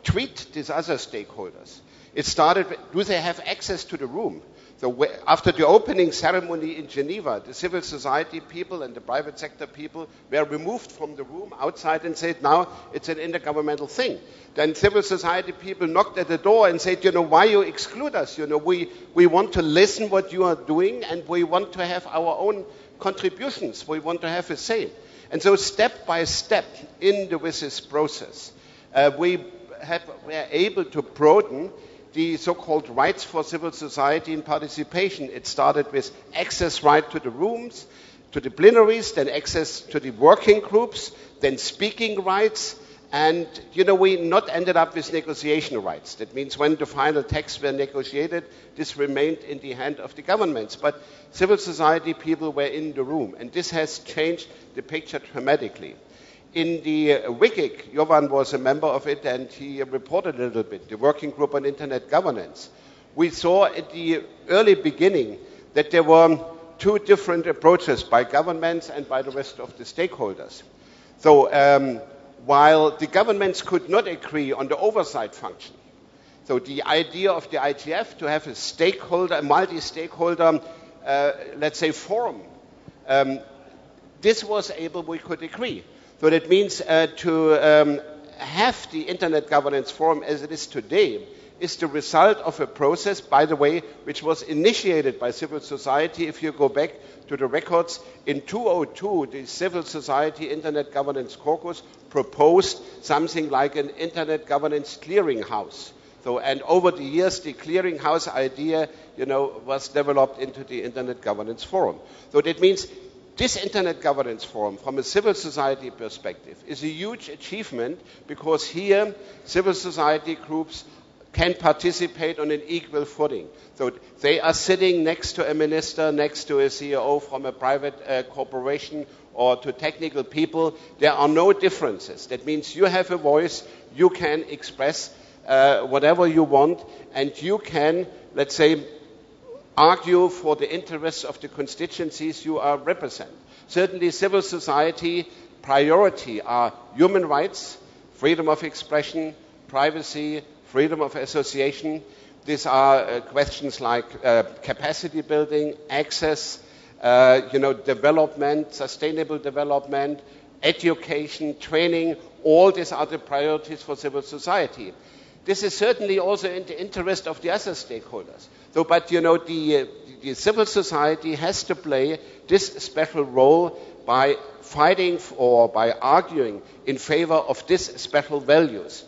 treat these other stakeholders. It started, do they have access to the room? The, after the opening ceremony in Geneva, the civil society people and the private sector people were removed from the room outside and said, now it's an intergovernmental thing. Then civil society people knocked at the door and said, you know, why you exclude us? You know, we, we want to listen what you are doing and we want to have our own contributions. We want to have a say. And so step by step in the, with this process, uh, we have, were able to broaden the so-called rights for civil society and participation. It started with access right to the rooms, to the plenaries, then access to the working groups, then speaking rights, and you know we not ended up with negotiation rights. That means when the final texts were negotiated, this remained in the hand of the governments. But civil society people were in the room, and this has changed the picture dramatically in the uh, WGIG, Jovan was a member of it and he reported a little bit, the working group on internet governance. We saw at the early beginning that there were two different approaches by governments and by the rest of the stakeholders. So um, while the governments could not agree on the oversight function, so the idea of the IGF to have a stakeholder, a multi-stakeholder, uh, let's say, forum, um, this was able, we could agree. So it means uh, to um, have the Internet Governance Forum as it is today is the result of a process, by the way, which was initiated by civil society. If you go back to the records, in 2002, the Civil Society Internet Governance Caucus proposed something like an Internet Governance Clearinghouse. So, and over the years, the clearinghouse idea, you know, was developed into the Internet Governance Forum. So that means this Internet Governance Forum, from a civil society perspective, is a huge achievement because here civil society groups can participate on an equal footing. So they are sitting next to a minister, next to a CEO from a private uh, corporation, or to technical people. There are no differences. That means you have a voice, you can express uh, whatever you want, and you can, let's say, argue for the interests of the constituencies you are represent. Certainly, civil society priority are human rights, freedom of expression, privacy, freedom of association. These are uh, questions like uh, capacity building, access, uh, you know, development, sustainable development, education, training. All these are the priorities for civil society. This is certainly also in the interest of the other stakeholders. So, but you know, the, uh, the civil society has to play this special role by fighting or by arguing in favor of these special values.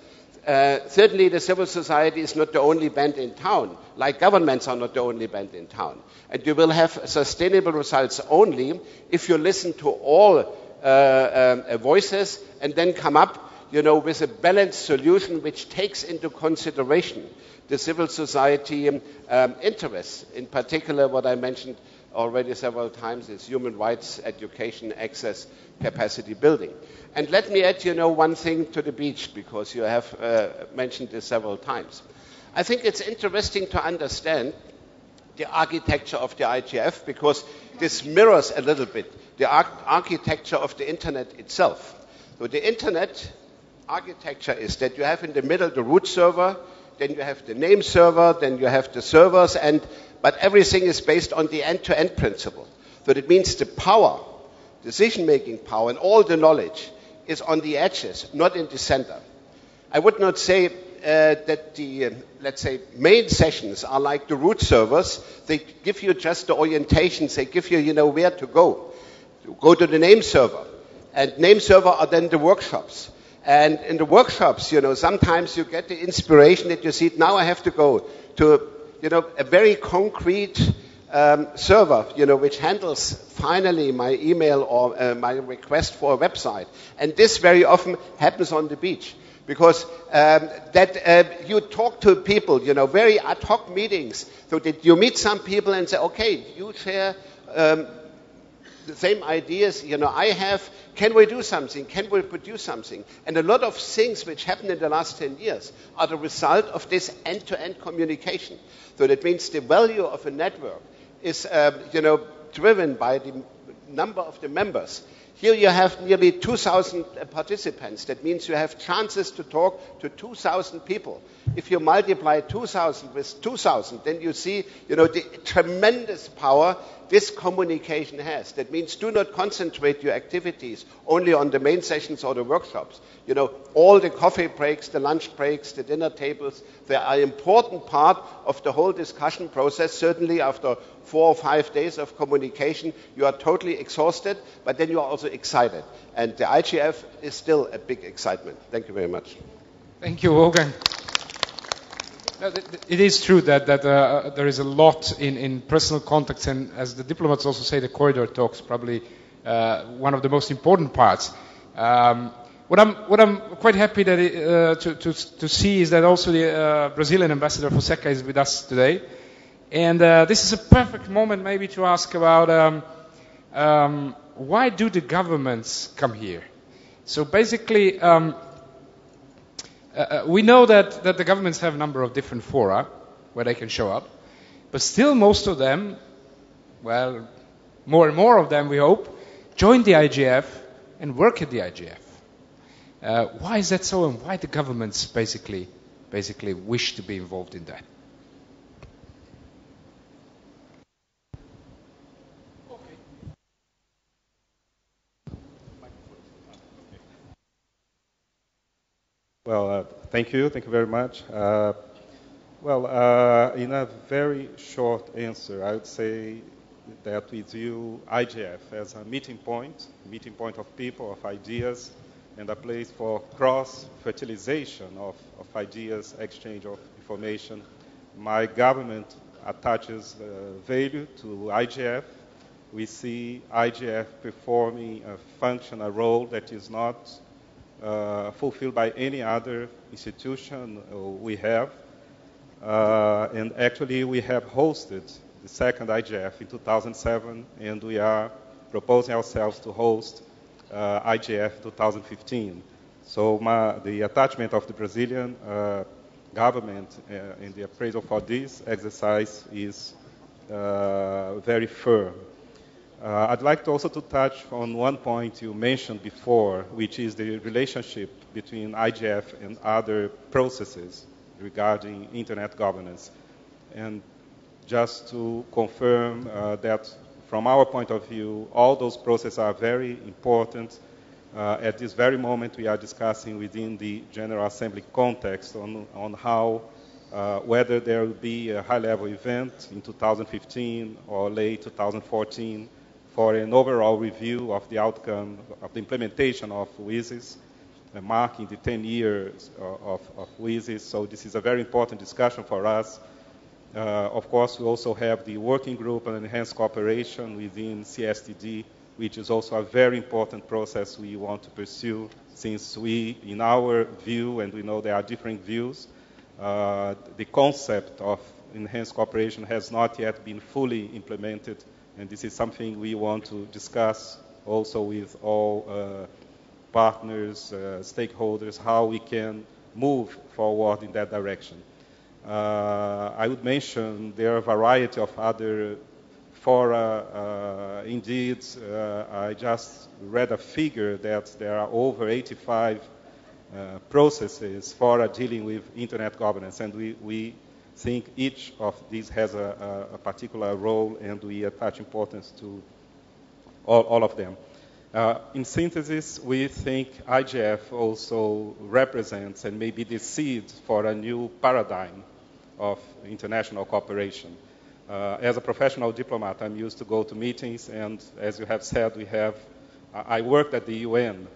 Uh, certainly, the civil society is not the only band in town, like governments are not the only band in town. And you will have sustainable results only if you listen to all uh, um, voices and then come up you know, with a balanced solution which takes into consideration the civil society um, interests. In particular, what I mentioned already several times is human rights, education, access, capacity building. And let me add, you know, one thing to the beach because you have uh, mentioned this several times. I think it's interesting to understand the architecture of the IGF because this mirrors a little bit the ar- architecture of the internet itself. So the internet architecture is that you have in the middle the root server, then you have the name server, then you have the servers, and but everything is based on the end-to-end principle. So it means the power, decision-making power, and all the knowledge is on the edges, not in the center. I would not say uh, that the, uh, let's say, main sessions are like the root servers. They give you just the orientations. They give you, you know, where to go. You go to the name server. And name server are then the workshops. And in the workshops, you know, sometimes you get the inspiration that you see, now I have to go to, you know, a very concrete um, server, you know, which handles finally my email or uh, my request for a website. And this very often happens on the beach because um, that uh, you talk to people, you know, very ad hoc meetings, so that you meet some people and say, okay, you share um, the same ideas, you know, I have. Can we do something? Can we produce something? And a lot of things which happened in the last 10 years are the result of this end-to-end communication. So that means the value of a network is, um, you know, driven by the number of the members. Here you have nearly 2,000 participants. That means you have chances to talk to 2,000 people. If you multiply 2,000 with 2,000, then you see, you know, the tremendous power this communication has. That means do not concentrate your activities only on the main sessions or the workshops. You know, all the coffee breaks, the lunch breaks, the dinner tables, they are an important part of the whole discussion process. Certainly after four or five days of communication, you are totally exhausted, but then you are also excited. And the IGF is still a big excitement. Thank you very much. Thank you, Wolfgang. It is true that, that uh, there is a lot in, in personal contacts, and as the diplomats also say, the corridor talks probably uh, one of the most important parts. Um, what, I'm, what I'm quite happy that uh, to, to, to see is that also the uh, Brazilian ambassador Fonseca is with us today. And uh, this is a perfect moment maybe to ask about um, um, why do the governments come here? So basically, um, uh, uh, we know that, that the governments have a number of different fora where they can show up, but still most of them, well, more and more of them, we hope, join the IGF and work at the IGF. Uh, why is that so, and why do governments basically, basically wish to be involved in that? Well, uh, thank you. Thank you very much. Uh, well, uh, in a very short answer, I would say that we view IGF as a meeting point, meeting point of people, of ideas, and a place for cross-fertilization of, of ideas, exchange of information. My government attaches uh, value to IGF. We see IGF performing a function, a role that is not uh, fulfilled by any other institution we have. Uh, and actually, we have hosted the second IGF in 2007, and we are proposing ourselves to host uh, IGF 2015. So my, the attachment of the Brazilian uh, government uh, in the appraisal for this exercise is uh, very firm. Uh, I'd like to also to touch on one point you mentioned before, which is the relationship between IGF and other processes regarding internet governance. And just to confirm uh, that from our point of view, all those processes are very important. Uh, at this very moment, we are discussing within the General Assembly context on, on how, uh, whether there will be a high-level event in 2015 or late 2014 for an overall review of the outcome of the implementation of WSIS, uh, marking the 10 years of, of WSIS. So this is a very important discussion for us. Uh, of course, we also have the working group on enhanced cooperation within CSTD, which is also a very important process we want to pursue since we, in our view, and we know there are different views, uh, the concept of enhanced cooperation has not yet been fully implemented and this is something we want to discuss also with all uh, partners, uh, stakeholders, how we can move forward in that direction. Uh, I would mention there are a variety of other fora. Uh, indeed, uh, I just read a figure that there are over 85 uh, processes for dealing with internet governance, and we, we think each of these has a, a particular role and we attach importance to all, all of them. Uh, in synthesis, we think IGF also represents and may be the seed for a new paradigm of international cooperation. Uh, as a professional diplomat, I'm used to go to meetings, and as you have said, we have. I worked at the UN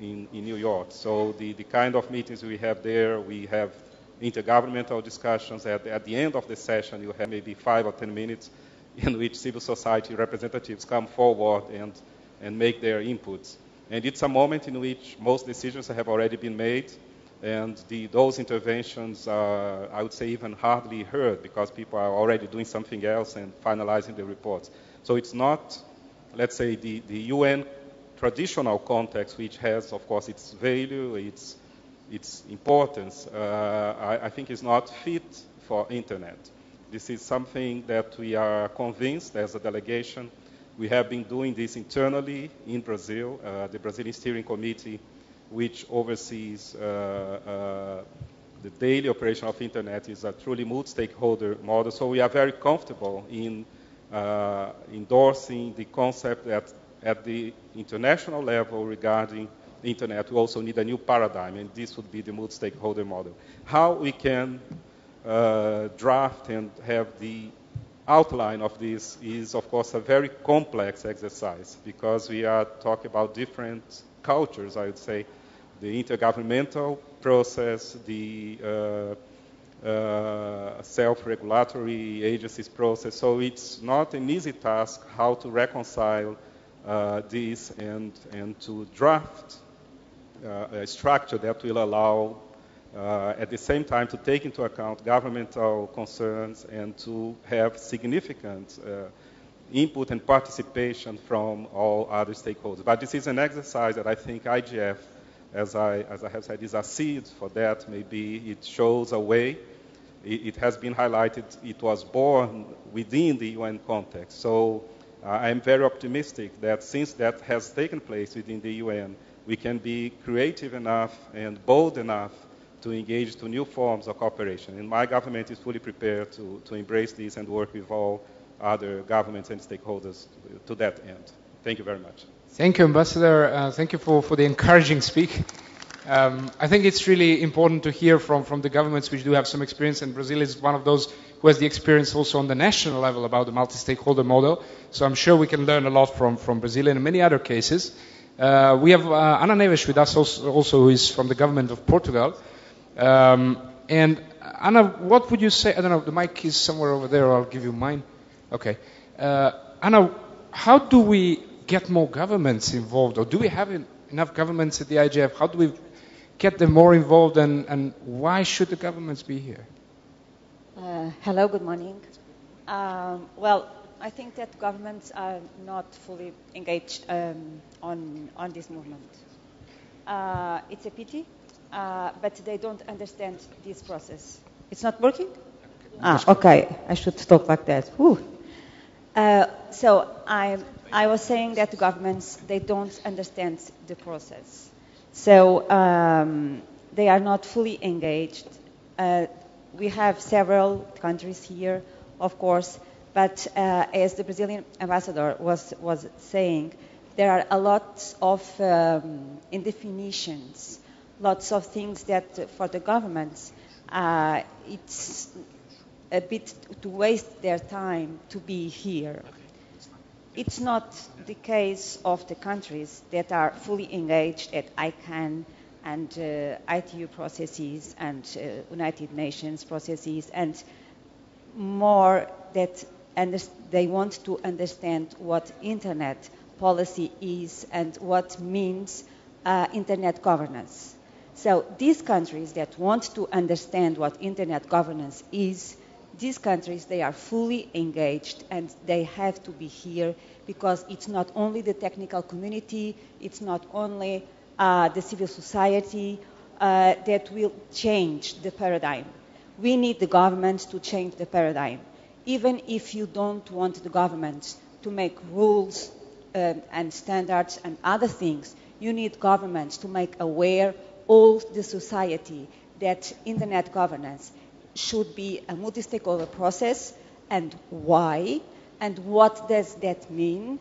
in, in New York, so the, the kind of meetings we have there, we have intergovernmental discussions. At, at the end of the session, you have maybe five or ten minutes in which civil society representatives come forward and, and make their inputs. And it's a moment in which most decisions have already been made, and the, those interventions are, I would say, even hardly heard because people are already doing something else and finalizing the reports. So it's not, let's say, the, the UN traditional context, which has, of course, its value, its its importance, uh, I, I, think is not fit for internet. This is something that we are convinced as a delegation. We have been doing this internally in Brazil. Uh, the Brazilian Steering Committee, which oversees uh, the daily operation of internet, is a truly multi-stakeholder model. So we are very comfortable in uh, endorsing the concept that at the international level regarding internet, we also need a new paradigm, and this would be the multi-stakeholder model. How we can uh, draft and have the outline of this is, of course, a very complex exercise because we are talking about different cultures, I would say. The intergovernmental process, the uh, uh, self-regulatory agencies process. So it's not an easy task how to reconcile uh, this and, and to draft a structure that will allow, uh, at the same time, to take into account governmental concerns and to have significant uh, input and participation from all other stakeholders. But this is an exercise that I think IGF, as I, as I have said, is a seed for that. Maybe it shows a way. It, it has been highlighted, it was born within the UN context. So Uh, I am very optimistic that since that has taken place within the UN, we can be creative enough and bold enough to engage to new forms of cooperation. And my government is fully prepared to, to embrace this and work with all other governments and stakeholders to, to that end. Thank you very much. Thank you, Ambassador. Uh, thank you for, for the encouraging speak. Um, I think it's really important to hear from, from the governments which do have some experience, and Brazil is one of those who has the experience also on the national level about the multi-stakeholder model. So I'm sure we can learn a lot from, from Brazil and many other cases. Uh, we have uh, Ana Neves with us also, also, who is from the government of Portugal. Um, and Ana, what would you say? I don't know, the mic is somewhere over there, I'll give you mine. Okay. Uh, Ana, how do we get more governments involved, or do we have enough governments at the IGF? How do we get them more involved, and, and why should the governments be here? Uh, hello, good morning. Um, well, I think that governments are not fully engaged um, on, on this movement. Uh, it's a pity, uh, but they don't understand this process. It's not working? Ah, okay. I should talk like that. Uh, so I, I was saying that governments, they don't understand the process. So um, they are not fully engaged. Uh, we have several countries here, of course, but uh, as the Brazilian ambassador was, was saying, there are a lot of um, indefinitions, lots of things that for the governments, uh, it's a bit to waste their time to be here. It's not the case of the countries that are fully engaged at ICANN and uh, ITU processes and uh, United Nations processes and more that under- they want to understand what internet policy is and what means uh, internet governance. So these countries that want to understand what internet governance is, these countries they are fully engaged and they have to be here because it's not only the technical community, it's not only uh, the civil society uh, that will change the paradigm. We need the government to change the paradigm even if you don't want the government to make rules um, and standards and other things, you need governments to make aware all the society that internet governance should be a multi-stakeholder process and why and what does that mean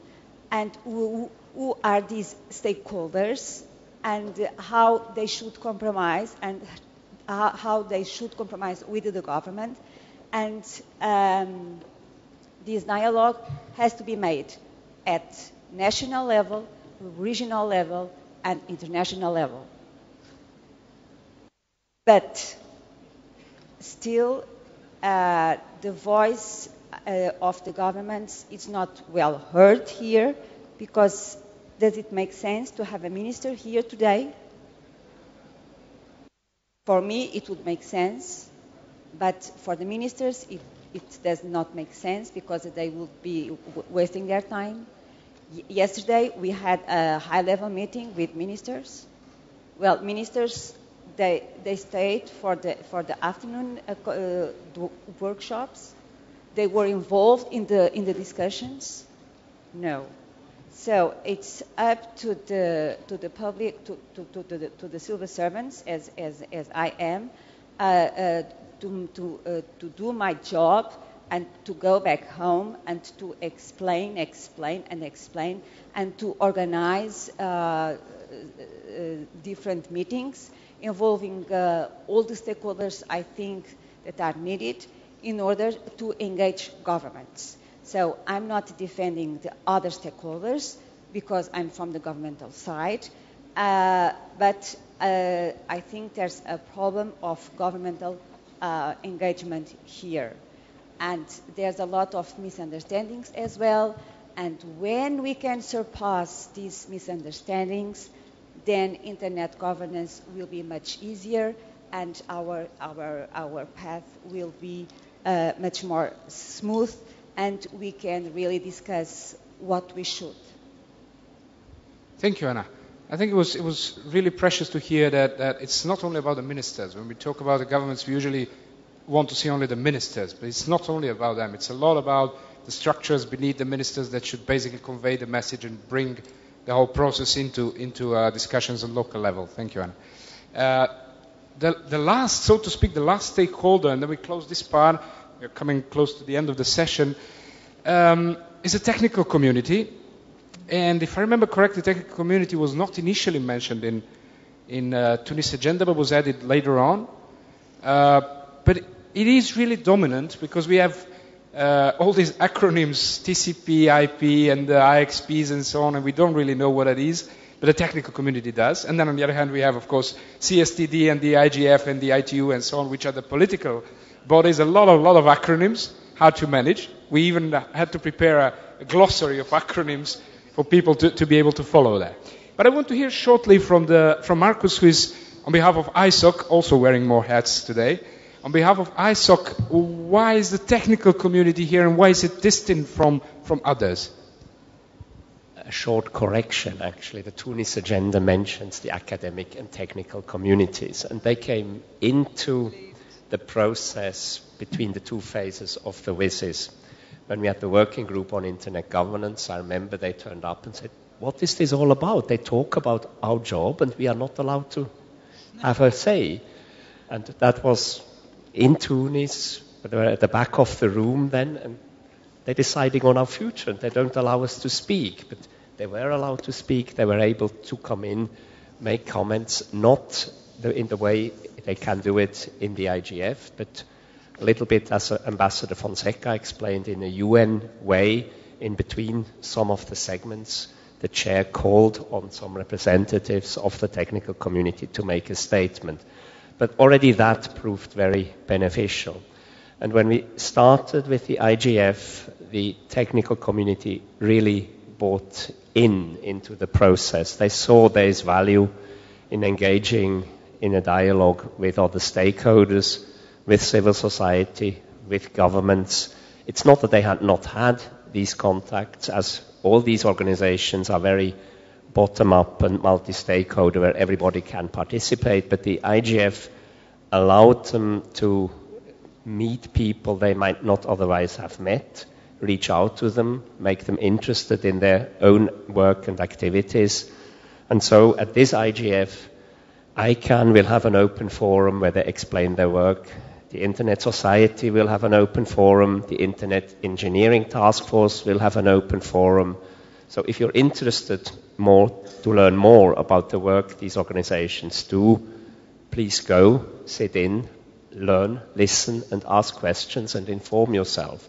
and who, who are these stakeholders and how they should compromise and how they should compromise with the government and um, this dialogue has to be made at national level, regional level, and international level. But still, uh, the voice uh, of the governments is not well heard here because does it make sense to have a minister here today? For me, it would make sense but for the ministers, it, it does not make sense because they would be wasting their time. Y- yesterday, we had a high level meeting with ministers. Well, ministers, they, they stayed for the, for the afternoon uh, uh, workshops. They were involved in the, in the discussions. No. So it's up to the, to the public, to, to, to, the, to the civil servants, as, as, as I am, uh, uh, to, to, uh, to do my job and to go back home and to explain, explain, and explain, and to organize uh, uh, different meetings involving uh, all the stakeholders I think that are needed in order to engage governments. So I'm not defending the other stakeholders because I'm from the governmental side, uh, but uh, I think there's a problem of governmental uh, engagement here. And there's a lot of misunderstandings as well. And when we can surpass these misunderstandings, then internet governance will be much easier and our, our, our path will be uh, much more smooth and we can really discuss what we should. Thank you, Ana. I think it was, it was really precious to hear that, that it's not only about the ministers. When we talk about the governments, we usually want to see only the ministers, but it's not only about them. It's a lot about the structures beneath the ministers that should basically convey the message and bring the whole process into, into uh, discussions on local level. Thank you, Ana. Uh, the, the last, so to speak, the last stakeholder, and then we close this part, we're coming close to the end of the session, um, is a technical community. And if I remember correctly, the technical community was not initially mentioned in, in uh, Tunis agenda, but was added later on. Uh, but it is really dominant because we have uh, all these acronyms, TCP, IP, and the IXPs and so on, and we don't really know what it is, but the technical community does. And then on the other hand, we have, of course, CSTD and the IGF and the ITU and so on, which are the political bodies. A lot of, lot of acronyms, how to manage. We even had to prepare a, a glossary of acronyms for people to, to be able to follow that. But I want to hear shortly from, the, from Marcus, who is on behalf of ISOC, also wearing more hats today. On behalf of ISOC, why is the technical community here and why is it distinct from, from others? A short correction, actually. The Tunis agenda mentions the academic and technical communities, and they came into the process between the two phases of the WSIS. When we had the working group on internet governance, I remember they turned up and said, What is this all about? They talk about our job, and we are not allowed to have a say. And that was in Tunis, they were at the back of the room then, and they're deciding on our future. And they don't allow us to speak, but they were allowed to speak. They were able to come in, make comments, not in the way they can do it in the IGF, but a little bit as Ambassador Fonseca explained in a UN way in between some of the segments. The chair called on some representatives of the technical community to make a statement. But already that proved very beneficial. And when we started with the IGF, the technical community really bought in into the process. They saw there is value in engaging in a dialogue with other stakeholders, with civil society, with governments. It's not that they had not had these contacts, as all these organizations are very bottom up and multi stakeholder where everybody can participate, but the IGF allowed them to meet people they might not otherwise have met, reach out to them, make them interested in their own work and activities. And so at this IGF, ICANN will have an open forum where they explain their work. The Internet Society will have an open forum. The Internet Engineering Task Force will have an open forum. So if you're interested more to learn more about the work these organizations do, please go, sit in, learn, listen, and ask questions and inform yourself.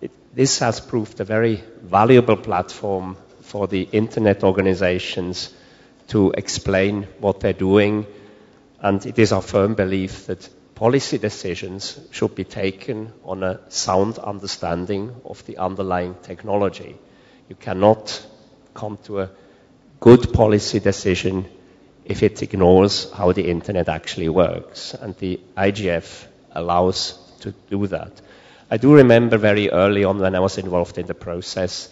It, this has proved a very valuable platform for the internet organizations to explain what they're doing, and it is our firm belief that policy decisions should be taken on a sound understanding of the underlying technology. You cannot come to a good policy decision if it ignores how the internet actually works. And the IGF allows to do that. I do remember very early on when I was involved in the process,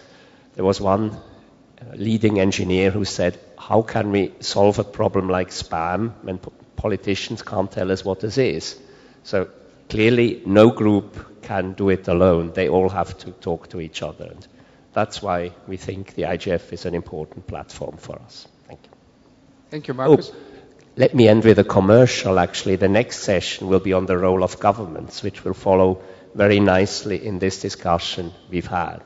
there was one uh, leading engineer who said, How can we solve a problem like spam when politicians can't tell us what this is? So clearly, no group can do it alone. They all have to talk to each other. And that's why we think the IGF is an important platform for us. Thank you. Thank you, Marcus. Oh, let me end with a commercial, actually. The next session will be on the role of governments, which will follow very nicely in this discussion we've had.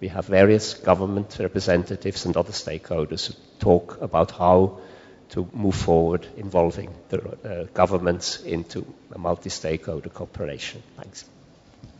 We have various government representatives and other stakeholders who talk about how to move forward involving the uh, governments into a multi-stakeholder cooperation. Thanks.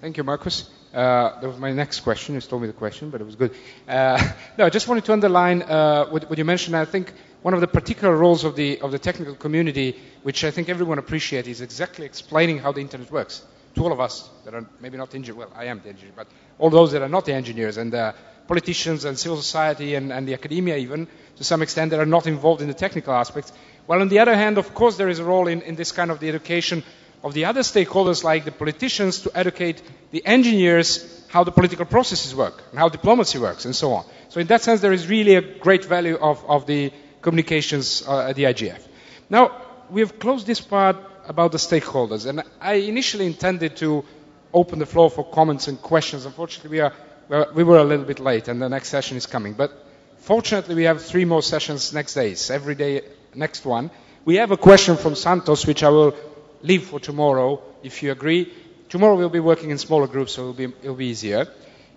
Thank you, Marcus. Uh, that was my next question. You stole me the question, but it was good. Uh, no, I just wanted to underline uh, what, what, you mentioned. I think one of the particular roles of the, of the technical community, which I think everyone appreciates, is exactly explaining how the internet works to all of us that are maybe not engineers. Well, I am the engineer, but all those that are not the engineers and the politicians and civil society and, and the academia even, to some extent, that are not involved in the technical aspects. Well, on the other hand, of course, there is a role in, in this kind of the education of the other stakeholders like the politicians to educate the engineers how the political processes work and how diplomacy works and so on. So in that sense, there is really a great value of, of the communications uh, at the IGF. Now, we have closed this part about the stakeholders. And I initially intended to open the floor for comments and questions. Unfortunately, we, are, we were a little bit late, and the next session is coming. But fortunately, we have three more sessions next days. Every day, next one. We have a question from Santos, which I will leave for tomorrow, if you agree. Tomorrow we'll be working in smaller groups, so it'll be, it'll be easier.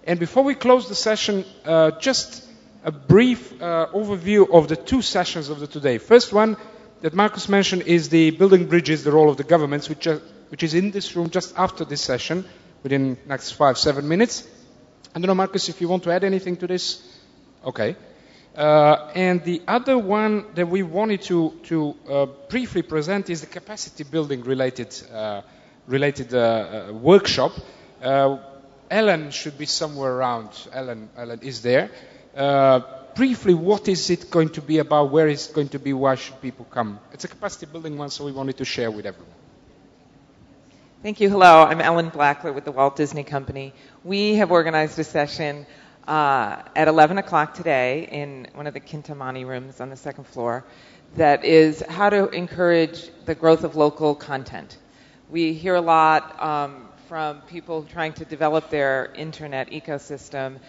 And before we close the session, uh, just a brief uh, overview of the two sessions of the today. First one that Marcus mentioned is the building bridges, the role of the governments, which, are, which is in this room just after this session, within next five, seven minutes. I don't know, Marcus, if you want to add anything to this. Okay. Uh, and the other one that we wanted to, to uh, briefly present is the capacity building related, uh, related uh, uh, workshop. Uh, Ellen should be somewhere around. Ellen, Ellen is there. Briefly, what is it going to be about? Where is it going to be? Why should people come? It's a capacity building one, so we wanted to share with everyone. Thank you. Hello, I'm Ellen Blackler with the Walt Disney Company. We have organized a session uh, at 11 o'clock today in one of the Kintamani rooms on the second floor that is how to encourage the growth of local content. We hear a lot um, from people trying to develop their internet ecosystem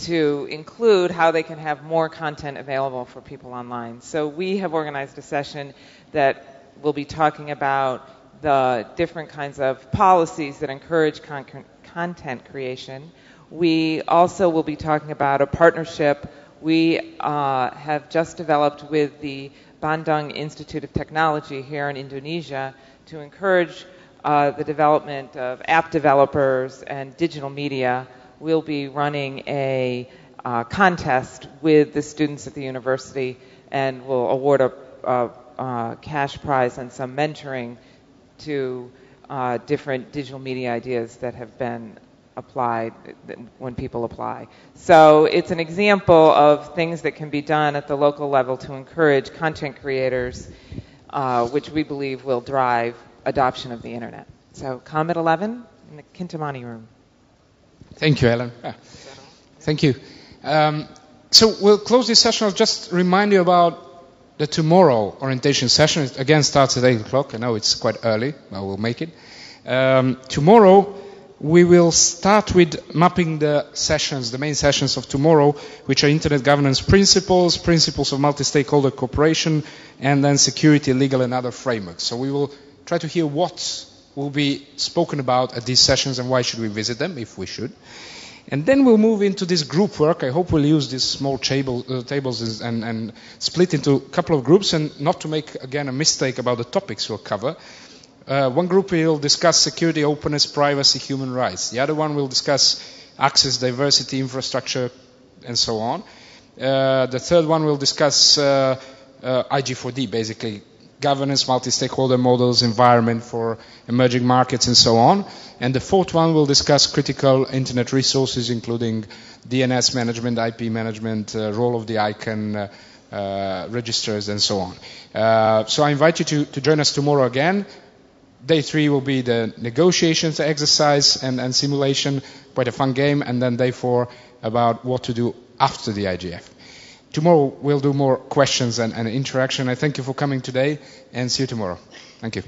to include how they can have more content available for people online. So we have organized a session that will be talking about the different kinds of policies that encourage con- content creation. We also will be talking about a partnership we uh, have just developed with the Bandung Institute of Technology here in Indonesia to encourage uh, the development of app developers and digital media. We'll be running a uh, contest with the students at the university and we'll award a, a, a cash prize and some mentoring to uh, different digital media ideas that have been applied when people apply. So it's an example of things that can be done at the local level to encourage content creators, uh, which we believe will drive adoption of the internet. So come at 11 in the Kintamani room. Thank you, Ellen. Yeah. Thank you. Um, so we'll close this session. I'll just remind you about the tomorrow orientation session. It again starts at 8 o'clock. I know it's quite early, but we'll make it. Um, tomorrow, we will start with mapping the sessions, the main sessions of tomorrow, which are internet governance principles, principles of multi-stakeholder cooperation, and then security, legal, and other frameworks. So we will try to hear what will be spoken about at these sessions and why should we visit them, if we should. And then we'll move into this group work. I hope we'll use these small table, uh, tables and, and split into a couple of groups and not to make, again, a mistake about the topics we'll cover. Uh, one group will discuss security, openness, privacy, human rights. The other one will discuss access, diversity, infrastructure, and so on. Uh, the third one will discuss uh, uh IG4D, basically governance, multi-stakeholder models, environment for emerging markets, and so on. And the fourth one will discuss critical internet resources, including DNS management, IP management, uh, role of the ICANN, uh, registers, and so on. so I invite you to, to join us tomorrow again. Day three will be the negotiations exercise and, and simulation, quite a fun game, and then day four about what to do after the IGF. Tomorrow we'll do more questions and, and interaction. I thank you for coming today and see you tomorrow. Thank you.